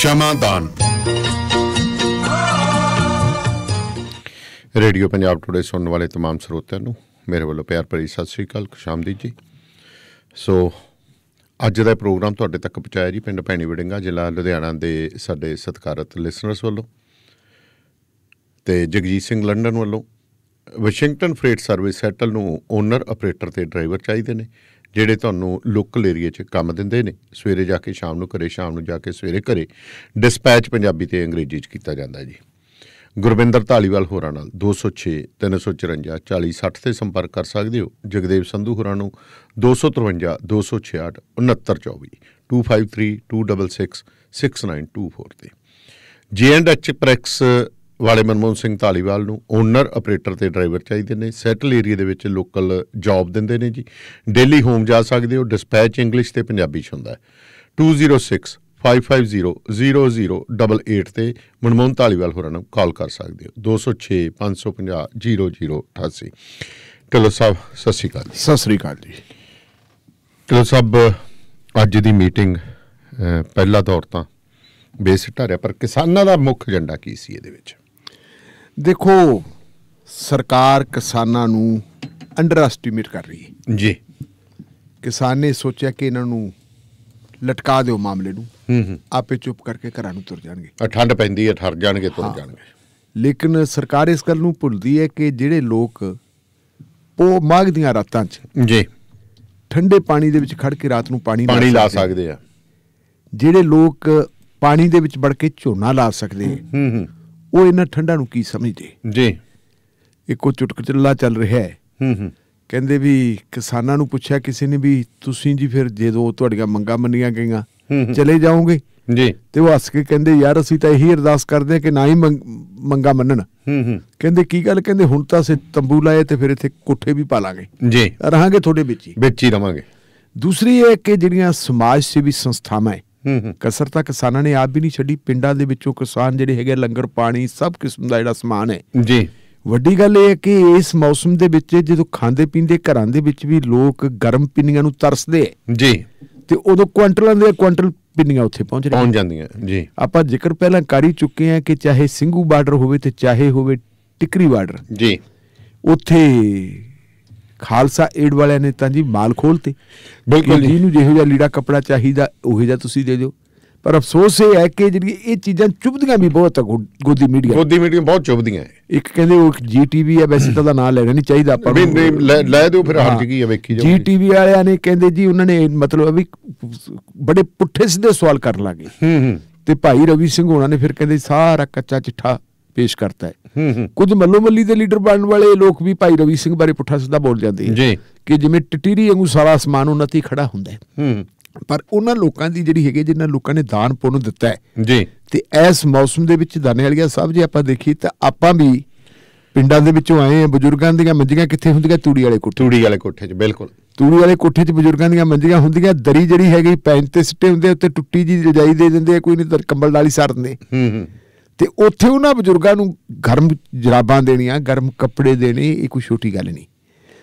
ਸ਼ਮਾਦਾਨ radio Punjab today ਸੁਣਨ ਵਾਲੇ तमाम ਸਰੋਤਿਆਂ ਨੂੰ ਮੇਰੇ ਵੱਲੋਂ ਪਿਆਰ ਭਰੀ ਸਤਿ ਸ੍ਰੀ ਅਕਾਲ ਖੁਸ਼ਾਮਦੀ ਜੀ ਸੋ ਅੱਜ ਦਾ ਪ੍ਰੋਗਰਾਮ ਤੁਹਾਡੇ ਤੱਕ ਪਹੁੰਚਾਇਆ ਜੀ ਪਿੰਡ ਭੈਣੀ ਵੜਿੰਗਾ ਜ਼ਿਲ੍ਹਾ ਲੁਧਿਆਣਾ ਦੇ ਸਾਡੇ ਸਤਿਕਾਰਤ ਲਿਸਨਰਸ ਵੱਲੋਂ ਤੇ ਜਗਜੀਤ ਸਿੰਘ ਲੰਡਨ ਵੱਲੋਂ ਵਾਸ਼ਿੰਗਟਨ ਫਰੇਟ ਸਰਵਿਸ ਸੈਟਲ ਨੂੰ ਓਨਰ ਆਪਰੇਟਰ ਤੇ ਡਰਾਈਵਰ ਚਾਹੀਦੇ ਨੇ ਜਿਹੜੇ ਤੁਹਾਨੂੰ ਲੋਕਲ ਏਰੀਆ 'ਚ ਕੰਮ ਦਿੰਦੇ ਨੇ, ਸਵੇਰੇ ਜਾ ਕੇ ਸ਼ਾਮ ਨੂੰ ਘਰੇ, ਸ਼ਾਮ ਨੂੰ ਜਾ ਕੇ ਸਵੇਰੇ ਘਰੇ ਡਿਸਪੈਚ ਪੰਜਾਬੀ ਤੇ ਅੰਗਰੇਜ਼ੀ 'ਚ ਕੀਤਾ ਜਾਂਦਾ ਜੀ। ਗੁਰਵਿੰਦਰ ਢਾਲੀਵਾਲ ਹੋਰਾਂ ਨਾਲ 206 354 4060 ਤੇ ਸੰਪਰਕ ਕਰ ਸਕਦੇ ਹੋ। ਜਗਦੇਵ ਸੰਧੂ ਹੋਰਾਂ ਨੂੰ 253 266 6924 253 266 6924 ਤੇ। ਜੇ ਐਂਡ ਐਚ ਪ੍ਰੈਕਸ ਵਾਲੇ ਮਨਮੋਹਨ ਸਿੰਘ ਢਾਲੀਵਾਲ ਨੂੰ ਓਨਰ ਆਪਰੇਟਰ ਤੇ ਡਰਾਈਵਰ ਚਾਹੀਦੇ ਨੇ। ਸੈਟਲ ਏਰੀਆ ਦੇ ਵਿੱਚ ਲੋਕਲ ਜੌਬ ਦਿੰਦੇ ਨੇ ਜੀ। ਡੇਲੀ ਹੋਮ ਜਾ ਸਕਦੇ ਹੋ ਡਿਸਪੈਚ ਇੰਗਲਿਸ਼ ਤੇ ਪੰਜਾਬੀ ਚ ਹੁੰਦਾ ਹੈ। 206 5500088 ਤੇ ਮਨਮੋਹਨ ਢਾਲੀਵਾਲ ਹੋਰਾਂ ਨੂੰ ਕਾਲ ਕਰ ਸਕਦੇ ਹੋ। 206 550 0088 ਢਿੱਲੋਂ ਸਾਹਿਬ ਸਤਿ ਸ਼੍ਰੀ ਅਕਾਲ ਸਤਿ ਸ੍ਰੀ ਅਕਾਲ ਜੀ। ਢਿੱਲੋਂ ਸਾਹਿਬ ਅੱਜ ਦੀ ਮੀਟਿੰਗ ਪਹਿਲਾ ਦੌਰ ਤਾਂ ਬੇਸਿੱਟਾ ਰਿਹਾ ਪਰ ਕਿਸਾਨਾਂ ਦਾ ਮੁੱਖ ਏਜੰਡਾ ਕੀ ਸੀ ਇਹਦੇ ਵਿੱਚ? ਦੇਖੋ ਸਰਕਾਰ ਕਿਸਾਨਾਂ ਨੂੰ ਅੰਡਰ ਐਸਟੀਮੇਟ ਕਰ ਰਹੀ ਹੈ। ਜੀ। ਕਿਸਾਨ ਨੇ ਸੋਚਿਆ ਕਿ ਇਹਨਾਂ ਨੂੰ ਲਟਕਾ ਦਿਓ ਮਾਮਲੇ ਨੂੰ। ਹੂੰ ਹੂੰ। ਆਪੇ ਚੁੱਪ ਕਰਕੇ ਘਰਾਂ ਨੂੰ ਤੁਰ ਜਾਣਗੇ। ਆ ਠੰਡ ਪੈਂਦੀ ਹੈ ਠਰ ਜਾਣਗੇ ਤੁਰ। ਜਾਣਗੇ। ਲੇਕਿਨ ਸਰਕਾਰ ਇਸ ਗੱਲ ਨੂੰ ਭੁੱਲਦੀ ਹੈ ਕਿ ਜਿਹੜੇ ਲੋਕ ਉਹ ਮਾਘ ਦੀਆਂ ਰਾਤਾਂ 'ਚ ਜੀ। ਠੰਡੇ ਪਾਣੀ ਦੇ ਵਿੱਚ ਖੜ ਕੇ ਰਾਤ ਨੂੰ ਪਾਣੀ ਪਾਣੀ ਲਾ ਸਕਦੇ ਆ। ਜਿਹੜੇ ਲੋਕ ਪਾਣੀ ਦੇ ਵਿੱਚ ਵੜ ਕੇ ਝੋਨਾ ਲਾ ਸਕਦੇ ਹੂੰ ਹੂੰ। ਉਹ ਇਹਨਾਂ ਠੰਡਾਂ ਨੂੰ ਕੀ ਸਮਝਦੇ? ਜੀ। ਇੱਕੋ ਚੁਟਕਚਲਾ ਚੱਲ ਰਿਹਾ ਹੈ। ਹੂੰ ਹੂੰ। ਕਹਿੰਦੇ ਵੀ ਕਿਸਾਨਾਂ ਨੂੰ ਪੁੱਛਿਆ ਕਿਸੇ ਨੇ ਵੀ ਤੁਸੀਂ ਜੀ ਫਿਰ ਜਦੋਂ ਤੁਹਾਡੀਆਂ ਮੰਗਾਂ ਮੰਨੀਆਂ ਗਈਆਂ। ਚਲੇ ਜਾਓਗੇ? ਜੀ। ਤੇ ਉਹ ਹੱਸ ਕੇ ਕਹਿੰਦੇ ਯਾਰ ਅਸੀਂ ਤਾਂ ਇਹੀ ਅਰਦਾਸ ਕਰਦੇ ਹਾਂ ਕਿ ਨਾ ਹੀ ਮੰਗ- ਮੰਨਣ। ਹੂੰ ਹੂੰ। ਕਹਿੰਦੇ ਕੀ ਗੱਲ? ਕਹਿੰਦੇ ਹੁਣ ਤਾਂ ਅਸੀਂ ਤੰਬੂ ਲਾਏ ਤੇ ਫਿਰ ਇੱਥੇ ਕੋਠੇ ਵੀ ਪਾ ਲਾਂਗੇ ਜੀ। ਰਹਾਂਗੇ ਤੁਹਾਡੇ ਵਿੱਚ ਹੀ। ਵਿੱਚ ਹੀ ਰਵਾਂਗੇ। ਦੂਸਰੀ ਇਹ ਕਿ ਜਿਹੜੀਆਂ ਸਮਾਜ ਸੇਵੀ ਸੰਸਥਾਵਾਂ ਹੂੰ ਕਸਰ ਤਾਂ ਕਿਸਾਨਾਂ ਨੇ ਆਪ ਵੀ ਨਹੀਂ ਛੱਡੀ ਪਿੰਡਾਂ ਦੇ ਵਿੱਚੋਂ ਕਿਸਾਨ ਜਿਹੜੇ ਹੈਗੇ ਲੰਗਰ ਪਾਣੀ ਸਭ ਕਿਸਮ ਦਾ ਜਿਹੜਾ ਸਮਾਨ ਹੈ। ਜੀ। ਵੱਡੀ ਗੱਲ ਇਹ ਹੈ ਕਿ ਇਸ ਮੌਸਮ ਦੇ ਵਿੱਚ ਜਦੋਂ ਖਾਂਦੇ ਪੀਂਦੇ ਘਰਾਂ ਦੇ ਵਿੱਚ ਵੀ ਲੋਕ ਗਰਮ ਪਿੰਨੀਆਂ ਨੂੰ ਤਰਸਦੇ ਜੀ। ਤੇ ਉਦੋਂ ਕੁਆਂਟਲਾਂ ਦੇ ਕੁਆਂਟਲ ਪਿੰਨੀਆਂ ਉੱਥੇ ਪਹੁੰਚ ਰਹੀਆਂ। ਪਹੁੰਚ ਜਾਂਦੀਆਂ ਜੀ। ਆਪਾਂ ਜ਼ਿਕਰ ਪਹਿਲਾਂ ਕਰ ਹੀ ਚੁੱਕੇ ਹਾਂ ਕਿ ਚਾਹੇ ਸਿੰਘੂ ਬਾਰਡਰ ਹੋਵੇ ਤੇ ਚਾਹੇ ਹੋਵੇ ਟਿਕਰੀ ਬਾਰਡਰ। ਜੀ। ਉੱਥੇ ਖਾਲਸਾ ਏਡ ਵਾਲਿਆਂ ਨੇ ਤਾਂ ਜੀ ਮਾਲ ਖੋਲਤੇ। ਬਿਲਕੁਲ ਜੀ। ਜਿਹਨੂੰ ਜਿਹੋ ਜਿਹਾ ਲੀੜਾ ਕੱਪੜਾ ਚਾਹੀਦਾ ਉਹੋ ਜਿਹਾ ਤੁਸੀਂ ਦੇ ਦਿਓ। ਪਰ ਅਫਸੋਸ ਇਹ ਹੈ ਕਿ ਜਿਹੜੀ ਇਹ ਚੀਜ਼ਾਂ ਚੁਭਦੀਆਂ ਵੀ ਬਹੁਤ ਆ ਗੋਦੀ ਮੀਡੀਆ। ਗੋਦੀ ਮੀਟਿੰਗ ਬਹੁਤ ਚੁਭਦੀਆਂ ਹੈ। ਇੱਕ ਕਹਿੰਦੇ ਉਹ ਜੀਟੀਵੀ ਹੈ ਵੈਸੇ ਤਾਂ ਉਹਦਾ ਨਾਂ ਲੈਣਾ ਨਹੀਂ ਚਾਹੀਦਾ ਆਪਾਂ ਨਹੀਂ, ਲੈ- ਲੈ ਦਿਓ ਫਿਰ ਹਰਜ ਕੀ ਹੈ ਵੇਖੀ ਜਾਓ। ਜੀਟੀਵੀ ਵਾਲਿਆਂ ਨੇ ਕਹਿੰਦੇ ਜੀ ਉਹਨਾਂ ਨੇ ਮਤਲਬ ਵੀ ਬੜੇ ਪੁੱਠੇ ਸਿੱਧੇ ਸਵਾਲ ਕਰਨ ਲੱਗੇ। ਹੂੰ ਹੂੰ। ਤੇ ਭਾਈ ਰਵੀ ਸਿੰਘ ਹੋਣਾ ਨੇ ਫਿਰ ਕਹਿੰਦੇ ਸਾਰਾ ਕੱਚਾ ਚਿੱਠਾ ਪੇਸ਼ ਕਰਤਾ ਹੈ। ਕੁਝ ਮੱਲੋ ਮੱਲੀ ਦੇ ਲੀਡਰ ਬਣਨ ਵਾਲੇ ਲੋਕ ਵੀ ਭਾਈ ਰਵੀ ਸਿੰਘ ਬਾਰੇ ਪੁੱਠਾ ਸਿੱਧਾ ਬੋਲ ਜਾਂਦੇ ਆ ਜੀ। ਕਿ ਜਿਵੇਂ ਟਟੀਰੀ ਵਾਂਗੂ ਸਾਰਾ ਅਸਮਾਨ ਉਹਨਾਂ ਤੇ ਖੜਾ ਹੁੰਦਾ ਹੈ। ਪਰ ਉਹਨਾਂ ਲੋਕਾਂ ਦੀ ਜਿਹੜੀ ਹੈਗੀ ਜਿਨ੍ਹਾਂ ਲੋਕਾਂ ਨੇ ਦਾਨ ਪੁੰਨ ਦਿੱਤਾ ਹੈ ਜੀ। ਤੇ ਇਸ ਮੌਸਮ ਦੇ ਵਿੱਚ ਦਾਨੇ ਵਾਲੀਆ ਸਾਹਿਬ ਜੇ ਆਪਾਂ ਦੇਖੀ ਤਾਂ ਆਪਾਂ ਵੀ ਪਿੰਡਾਂ ਦੇ ਵਿੱਚੋਂ ਆਏ ਆ ਬਜ਼ੁਰਗਾਂ ਦੀਆਂ ਮੰਜੀਆਂ ਕਿੱਥੇ ਹੁੰਦੀਆਂ? ਤੂੜੀ ਵਾਲੇ ਕੋਠੇ। ਤੂੜੀ ਵਾਲੇ ਕੋਠੇ 'ਚ ਬਿਲਕੁਲ। ਤੂੜੀ ਵਾਲੇ ਕੋਠੇ 'ਚ ਬਜ਼ੁਰਗਾਂ ਦੀਆਂ ਮੰਜੀਆਂ ਹੁੰਦੀਆਂ ਦਰੀ ਜਿਹੜੀ ਹੈਗੀ ਪੈਂਚ ਤੇ ਸਿੱਟੇ ਹੁੰਦੇ ਉੱਤੇ ਟੁੱਟੀ ਜੀ ਰਜਾਈ ਦੇ ਦਿੰਦੇ ਆ, ਕੋਈ ਨਹੀਂ ਕੰਬਲ ਨਾਲ ਹੀ ਸਾਰ ਦਿੰਦੇ ਹੂੰ ਹੂੰ। ਤੇ ਉੱਥੇ ਉਹਨਾਂ ਬਜ਼ੁਰਗਾਂ ਨੂੰ ਗਰਮ ਜਰਾਬਾਂ ਦੇਣੀਆਂ ਗਰਮ ਕੱਪੜੇ ਦੇਣੇ ਇਹ ਕੋਈ ਛੋਟੀ ਗੱਲ ਨਹੀਂ।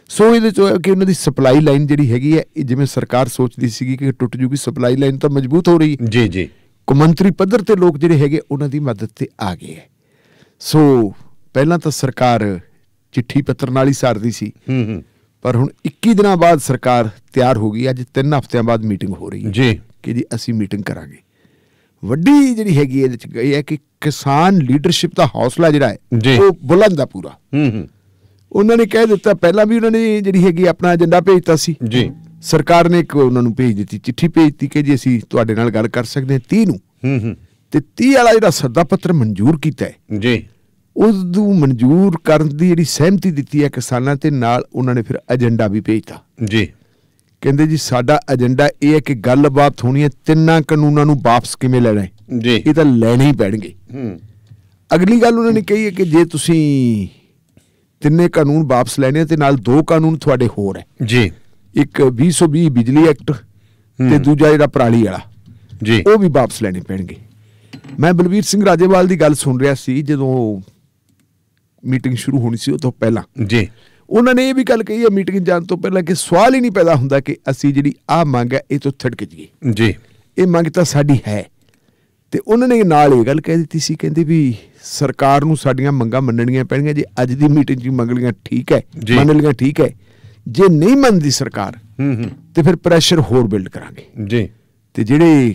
ਸੋ ਇਹਦੇ ਚ ਕਿ ਉਹਨਾਂ ਦੀ ਸਪਲਾਈ ਲਾਈਨ ਜਿਹੜੀ ਹੈਗੀ ਹੈ ਇਹ ਜਿਵੇਂ ਸਰਕਾਰ ਸੋਚਦੀ ਸੀਗੀ ਕਿ ਟੁੱਟ ਜੂਗੀ ਸਪਲਾਈ ਲਾਈਨ ਤਾਂ ਮਜ਼ਬੂਤ ਹੋ ਰਹੀ ਹੈ। ਜੀ ਜੀ। ਕੌਮਾਂਤਰੀ ਪੱਧਰ ਤੇ ਲੋਕ ਜਿਹੜੇ ਹੈਗੇ ਉਹਨਾਂ ਦੀ ਮਦਦ ਤੇ ਆ ਗਏ ਹੈ। ਸੋ ਪਹਿਲਾਂ ਤਾਂ ਸਰਕਾਰ ਚਿੱਠੀ ਪੱਤਰ ਨਾਲ ਹੀ ਸਾਰਦੀ ਸੀ। ਹੂੰ ਹੂੰ। ਪਰ ਹੁਣ 21 ਦਿਨਾਂ ਬਾਅਦ ਸਰਕਾਰ ਤਿਆਰ ਹੋ ਗਈ ਅੱਜ 3 ਹਫ਼ਤਿਆਂ ਬਾਅਦ ਮੀਟਿੰਗ ਹੋ ਰਹੀ ਹੈ ਜੀ। ਕਿ ਜੀ ਅਸੀਂ ਮੀਟਿੰਗ ਕਰਾਂਗੇ। ਵੱਡੀ ਜਿਹੜੀ ਹੈਗੀ ਇਹਦੇ ਚ ਇਹ ਹੈ ਕਿ ਕਿਸਾਨ ਲੀਡਰਸ਼ਿਪ ਦਾ ਹੌਸਲਾ ਜਿਹੜਾ। ਹੈ ਉਹ ਬੁਲੰਦ ਆ ਪੂਰਾ। ਹੂੰ ਹੂੰ। ਉਹਨਾਂ ਨੇ ਕਹਿ ਦਿੱਤਾ ਪਹਿਲਾਂ ਵੀ ਉਹਨਾਂ ਨੇ ਜਿਹੜੀ ਹੈਗੀ ਆਪਣਾ ਏਜੰਡਾ ਭੇਜਤਾ ਸੀ। ਜੀ। ਸਰਕਾਰ ਨੇ ਇੱਕ ਉਹਨਾਂ ਨੂੰ ਭੇਜ ਦਿੱਤੀ ਚਿੱਠੀ ਭੇਜਤੀ ਕਿ ਜੀ ਅਸੀਂ ਤੁਹਾਡੇ ਨਾਲ ਗੱਲ ਕਰ ਸਕਦੇ ਹਾਂ 30 ਨੂੰ। ਹੂੰ ਹੂੰ। ਤੇ 30 ਵਾਲਾ ਜਿਹੜਾ ਸੱਦਾ ਪੱਤਰ ਮਨਜ਼ੂਰ ਕੀਤਾ ਹੈ ਜੀ। ਉਸ ਨੂੰ ਮਨਜ਼ੂਰ ਕਰਨ ਦੀ ਜਿਹੜੀ ਸਹਿਮਤੀ ਦਿੱਤੀ ਹੈ ਕਿਸਾਨਾਂ ਤੇ ਨਾਲ ਉਹਨਾਂ ਨੇ ਫਿਰ ਏਜੰਡਾ ਵੀ ਭੇਜਤਾ। ਜੀ। ਕਹਿੰਦੇ ਜੀ ਸਾਡਾ ਏਜੰਡਾ ਇਹ ਹੈ ਕਿ ਗੱਲਬਾਤ ਹੋਣੀ ਹੈ ਤਿੰਨਾਂ ਕਾਨੂੰਨਾਂ ਨੂੰ ਵਾਪਸ ਕਿਵੇਂ ਲੈਣਾ ਹੈ? ਜੀ। ਇਹ ਤਾਂ ਲੈਣੇ ਹੀ ਪੈਣਗੇ। ਹੂੰ। ਅਗਲੀ ਗੱਲ ਉਹਨਾਂ ਨੇ ਕਹੀ ਹੈ ਕਿ ਜੇ ਤੁਸੀਂ ਤਿੰਨੇ ਕਾਨੂੰਨ ਵਾਪਸ ਲੈਣੇ ਤੇ ਨਾਲ ਦੋ ਕਾਨੂੰਨ ਤੁਹਾਡੇ ਹੋਰ ਹੈ। ਜੀ। ਇੱਕ 2020 ਬਿਜਲੀ ਐਕਟ ਤੇ ਦੂਜਾ ਜਿਹੜਾ ਪਰਾਲੀ ਵਾਲਾ। ਜੀ। ਉਹ ਵੀ ਵਾਪਸ ਲੈਣੇ ਪੈਣਗੇ। ਮੈਂ ਬਲਵੀਰ ਸਿੰਘ ਰਾਜੇਵਾਲ ਦੀ ਗੱਲ ਸੁਣ ਰਿਹਾ ਸੀ ਜਦੋਂ ਮੀਟਿੰਗ ਸ਼ੁਰੂ ਹੋਣੀ ਸੀ ਉਹ ਤੋਂ ਪਹਿਲਾਂ। ਜੀ। ਉਹਨਾਂ ਨੇ ਇਹ ਵੀ ਗੱਲ ਕਹੀ ਹੈ ਮੀਟਿੰਗ ਜਾਣ ਤੋਂ ਪਹਿਲਾਂ ਕਿ ਸਵਾਲ ਹੀ ਨਹੀਂ ਪੈਦਾ ਹੁੰਦਾ ਕਿ ਅਸੀਂ ਜਿਹੜੀ ਆ ਮੰਗ ਹੈ ਇਹ ਤੋਂ ਥੜਕ ਜੀਏ ਜੀ। ਇਹ ਮੰਗ ਤਾਂ ਸਾਡੀ ਹੈ। ਤੇ ਉਹਨਾਂ ਨੇ ਨਾਲ ਇਹ ਗੱਲ ਕਹਿ ਦਿੱਤੀ ਸੀ ਕਹਿੰਦੇ ਵੀ ਸਰਕਾਰ ਨੂੰ ਸਾਡੀਆਂ ਮੰਗਾਂ ਮੰਨਣੀਆਂ ਪੈਣਗੀਆਂ ਜੇ ਅੱਜ ਦੀ ਮੀਟਿੰਗ 'ਚ ਮੰਗ ਲਈਆਂ ਠੀਕ ਹੈ। ਮੰਨ ਲਈਆਂ ਠੀਕ ਹੈ ਜੇ ਨਹੀਂ ਮੰਨਦੀ ਸਰਕਾਰ ਹੂੰ ਹੂੰ। ਤੇ ਫਿਰ ਪ੍ਰੈਸ਼ਰ ਹੋਰ ਬਿਲਡ ਕਰਾਂਗੇ। ਜੀ। ਤੇ ਜਿਹੜੇ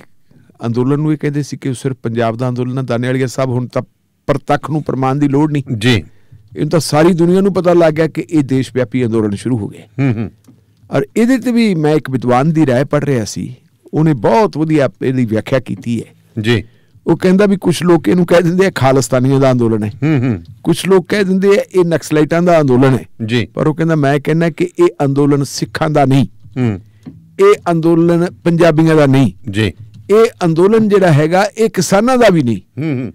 ਅੰਦੋਲਨ ਨੂੰ ਇਹ ਕਹਿੰਦੇ ਸੀ ਕਿ ਸਿਰਫ ਪੰਜਾਬ ਦਾ ਅੰਦੋਲਨ ਦਾਨੇ ਵਾਲੀਆ ਸਾਹਿਬ ਹੁਣ ਤਾਂ ਪ੍ਰਤੱਖ ਨੂੰ ਪ੍ਰਮਾਣ ਦੀ ਲੋੜ ਨਹੀਂ। ਜੀ। ਇਹਨੂੰ ਤਾਂ ਸਾਰੀ ਦੁਨੀਆ ਨੂੰ ਪਤਾ ਲੱਗ ਗਿਆ ਕਿ ਇਹ ਦੇਸ਼ ਵਿਆਪੀ ਅੰਦੋਲਨ ਸ਼ੁਰੂ ਹੋ ਗਿਆ ਹੂੰ ਹੂੰ ਔਰ ਇਹਦੇ ਤੇ ਵੀ ਮੈਂ ਇੱਕ ਵਿਦਵਾਨ ਦੀ رائے ਪੜ੍ਹ ਰਿਹਾ ਸੀ ਉਹਨੇ ਬਹੁਤ ਵਧੀਆ ਇਹਦੀ ਵਿਆਖਿਆ ਕੀਤੀ ਹੈ ਜੀ ਉਹ ਕਹਿੰਦਾ ਵੀ ਕੁਝ ਲੋਕ ਇਹਨੂੰ ਕਹਿ ਦਿੰਦੇ ਆ ਖਾਲਿਸਤਾਨੀਆਂ ਦਾ ਅੰਦੋਲਨ ਹੈ ਹੂੰ ਹੂੰ ਕੁਝ ਲੋਕ ਕਹਿ ਦਿੰਦੇ ਆ ਇਹ ਨਕਸਲਾਈਟਾਂ ਦਾ ਅੰਦੋਲਨ ਹੈ ਜੀ ਪਰ ਉਹ ਕਹਿੰਦਾ ਮੈਂ ਕਹਿੰਦਾ ਕਿ ਇਹ ਅੰਦੋਲਨ ਸਿੱਖਾਂ ਦਾ ਨਹੀਂ ਹੂੰ ਇਹ ਅੰਦੋਲਨ ਪੰਜਾਬੀਆਂ ਦਾ ਨਹੀਂ ਜੀ ਇਹ ਅੰਦੋਲਨ ਜਿਹੜਾ ਹੈਗਾ ਇਹ ਕਿਸਾਨਾਂ ਦਾ ਵੀ ਨਹੀਂ ਹੂੰ ਹੂੰ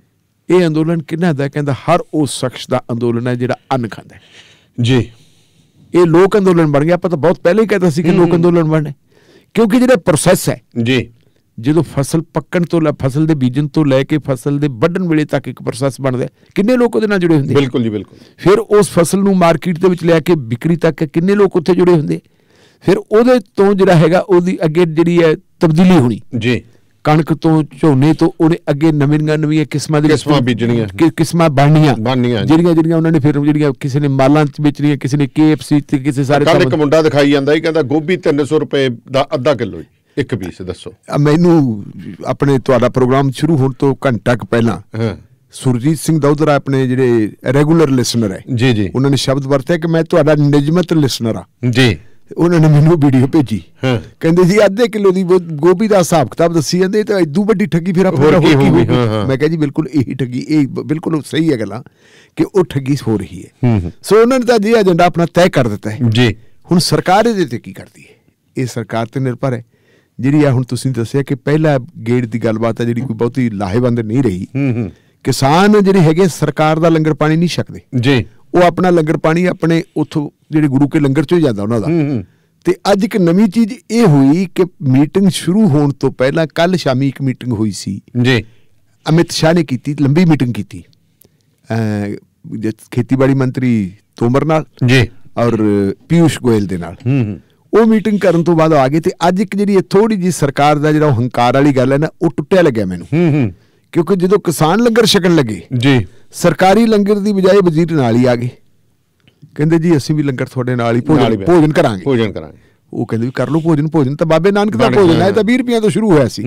ਇਹ ਅੰਦੋਲਨ ਕਿਹਨਾਂ ਦਾ? ਕਹਿੰਦਾ ਹਰ ਉਸ ਸ਼ਖਸ ਦਾ ਅੰਦੋਲਨ ਹੈ ਜਿਹੜਾ ਅੰਨ ਖਾਂਦਾ ਜੀ। ਇਹ ਲੋਕ ਅੰਦੋਲਨ ਬਣ ਗਿਆ ਆਪਾਂ ਤਾਂ ਬਹੁਤ ਪਹਿਲਾਂ ਹੀ ਕਹਿੰਦਾ ਸੀ ਕਿ ਲੋਕ ਅੰਦੋਲਨ ਬਣਨੇ ਕਿਉਂਕਿ ਜਿਹੜਾ ਪ੍ਰੋਸੈਸ ਹੈ ਜੀ। ਜਦੋਂ ਫਸਲ ਪੱਕਣ ਤੋਂ ਲੈ ਫਸਲ ਦੇ ਬੀਜਣ ਤੋਂ ਲੈ ਕੇ ਫਸਲ ਦੇ ਵੱਢਣ ਵੇਲੇ ਤੱਕ ਇੱਕ ਪ੍ਰੋਸੈਸ ਬਣਦਾ। ਕਿੰਨੇ ਲੋਕ ਉਹਦੇ ਨਾਲ ਜੁੜੇ ਹੁੰਦੇ? ਬਿਲਕੁਲ ਜੀ ਬਿਲਕੁਲ। ਫਿਰ ਉਸ ਫਸਲ ਨੂੰ ਮਾਰਕੀਟ ਦੇ ਵਿੱਚ ਲੈ ਕੇ ਵਿਕਰੀ ਤੱਕ ਕਿੰਨੇ ਲੋਕ ਉੱਥੇ ਜੁੜੇ ਹੁੰਦੇ? ਫਿਰ ਉਹਦੇ ਤੋਂ ਜਿਹੜਾ ਹੈਗਾ ਉਹਦੀ ਅੱਗੇ ਜਿਹੜੀ ਹੈ ਤਬਦੀਲੀ ਹੋਣੀ। ਜੀ। ਕਣਕ ਤੋਂ ਝੋਨੇ ਤੋਂ ਉਹਨੇ ਅੱਗੇ ਨਵੀਆਂ ਨਵੀਆਂ ਕਿਸਮਾਂ ਦੇ ਕਿਸਮਾਂ ਬੀਜਣੀਆਂ। ਕਿਸਮਾਂ ਬਣਨੀਆਂ। ਬਣਨੀਆਂ। ਜਿਹੜੀਆਂ ਜਿਹੜੀਆਂ ਉਹਨਾਂ ਨੇ ਫਿਰ ਜਿਹੜੀਆਂ ਕਿਸੇ ਨੇ ਮਾਲਾਂ ਚ ਵੇਚਣੀਆਂ ਕਿਸੇ ਨੇ KFC ਤੇ ਕਿਸੇ ਸਾਰੇ ਕੱਲ ਇੱਕ ਮੁੰਡਾ ਦਿਖਾਈ ਜਾਂਦਾ ਸੀ ਕਹਿੰਦਾ ਗੋਭੀ 300 ਰੁਪਏ ਦਾ ਅੱਧਾ ਕਿਲੋ ਇੱਕ ਪੀਸ ਦੱਸੋ। ਮੈਨੂੰ ਆਪਣੇ ਤੁਹਾਡਾ ਪ੍ਰੋਗਰਾਮ ਸ਼ੁਰੂ ਹੋਣ ਤੋਂ ਘੰਟਾ ਕੁ ਪਹਿਲਾਂ ਹਾਂ। ਸੁਰਜੀਤ ਸਿੰਘ ਦੌਧਰਾ ਆਪਣੇ ਜਿਹੜੇ ਰੈਗੂਲਰ ਲਿਸਨਰ ਹੈ ਜੀ ਜੀ। ਉਹਨਾਂ ਨੇ ਸ਼ਬਦ ਵਰਤਿਆ ਕਿ ਮੈਂ ਤੁਹਾਡਾ ਨਿਜਮਤ ਲਿਸਨਰ ਆ ਜੀ। ਉਹਨਾਂ ਨੇ ਮੈਨੂੰ ਵੀਡੀਓ ਭੇਜੀ। ਹਾਂ। ਕਹਿੰਦੇ ਜੀ ਅੱਧੇ ਕਿਲੋ ਦੀ ਗੋਭੀ ਦਾ ਹਿਸਾਬ ਕਿਤਾਬ ਦੱਸੀ ਜਾਂਦੇ ਤਾਂ ਇਦੋਂ ਵੱਡੀ ਠੱਗੀ ਫਿਰ ਆਪਾਂ ਹੋਰ ਕੀ ਹੋਊਗੀ? ਮੈਂ ਕਿਹਾ ਜੀ ਬਿਲਕੁਲ ਇਹੀ ਠੱਗੀ ਇਹ ਬਿਲਕੁਲ ਸਹੀ ਹੈ ਗੱਲਾਂ ਕਿ ਉਹ ਠੱਗੀ ਹੋ ਰਹੀ ਹੈ। ਸੋ ਉਹਨਾਂ ਨੇ ਤਾਂ ਜੀ ਏਜੰਡਾ ਆਪਣਾ ਤੈਅ ਕਰ ਦਿੱਤਾ ਹੈ। ਜੀ। ਹੁਣ ਸਰਕਾਰ ਇਹਦੇ ਤੇ ਕੀ ਕਰਦੀ ਹੈ? ਇਹ ਸਰਕਾਰ ਤੇ ਨਿਰਭਰ ਹੈ। ਜਿਹੜੀ ਆ ਹੁਣ ਤੁਸੀਂ ਦੱਸਿਆ ਕਿ ਪਹਿਲਾ ਗੇੜ ਦੀ ਗੱਲਬਾਤ ਹੈ ਜਿਹੜੀ ਕੋਈ ਬਹੁਤੀ ਲਾਹੇਵੰਦ ਨਹੀਂ ਰਹੀ। ਕਿਸਾਨ ਜਿਹੜੇ ਹੈਗੇ ਸਰਕਾਰ ਦਾ ਲੰਗਰ ਪਾਣੀ ਨਹੀਂ ਛਕਦੇ। ਜੀ। ਉਹ ਆਪਣਾ ਲੰਗਰ ਪਾਣੀ ਆਪਣੇ ਉਥੋਂ ਜਿਹੜੇ ਗੁਰੂ ਕੇ ਲੰਗਰ ਚੋਂ ਜਾਂਦਾ ਉਹਨਾਂ ਦਾ। ਤੇ ਅੱਜ ਇੱਕ ਨਵੀਂ ਚੀਜ਼ ਇਹ ਹੋਈ ਕਿ ਮੀਟਿੰਗ ਸ਼ੁਰੂ ਹੋਣ ਤੋਂ ਪਹਿਲਾਂ ਕੱਲ ਸ਼ਾਮੀ ਇੱਕ ਮੀਟਿੰਗ ਹੋਈ ਸੀ। ਜੀ। ਅਮਿਤ ਸ਼ਾਹ ਨੇ ਕੀਤੀ ਲੰਬੀ ਮੀਟਿੰਗ ਕੀਤੀ। ਖੇਤੀਬਾੜੀ ਮੰਤਰੀ ਤੋਮਰ ਨਾਲ ਜੀ। ਔਰ ਪੀਯੂਸ਼ ਗੋਇਲ ਦੇ ਨਾਲ। ਹੂੰ ਉਹ ਮੀਟਿੰਗ ਕਰਨ ਤੋਂ ਬਾਅਦ ਆ ਗਏ ਤੇ ਅੱਜ ਇੱਕ ਜਿਹੜੀ ਥੋੜੀ ਜੀ ਸਰਕਾਰ ਦਾ ਜਿਹੜਾ ਉਹ ਹੰਕਾਰ ਵਾਲੀ ਗੱਲ ਹੈ ਨਾ ਉਹ ਟੁੱਟਿਆ ਲੱਗਿਆ ਮੈਨੂੰ। ਹੂੰ ਹੂੰ। ਕਿਉਂਕਿ ਜਦੋਂ ਕਿਸਾਨ ਲੰਗਰ ਛਕਣ ਲੱਗੇ ਜੀ। ਸਰਕਾਰੀ ਲੰਗਰ ਦੀ ਬਜਾਏ ਵਜ਼ੀਰ ਨਾਲ ਹੀ ਆ ਗਏ। ਕਹਿੰਦੇ ਜੀ ਅਸੀਂ ਵੀ ਲੰਗਰ ਤੁਹਾਡੇ ਨਾਲ ਹੀ ਭੋਜਨ ਭੋਜਨ ਕਰਾਂਗੇ। ਭੋਜਨ ਕਰਾਂਗੇ। ਉਹ ਕਹਿੰਦੇ ਵੀ ਕਰ ਲਓ ਭੋਜਨ ਭੋਜਨ ਤਾਂ ਬਾਬੇ ਨਾਨਕ ਦਾ ਭੋਜਨ ਹੈ ਤਾਂ 20 ਰੁਪਈਆਂ ਤੋਂ ਸ਼ੁਰੂ ਹੋਇਆ ਸੀ।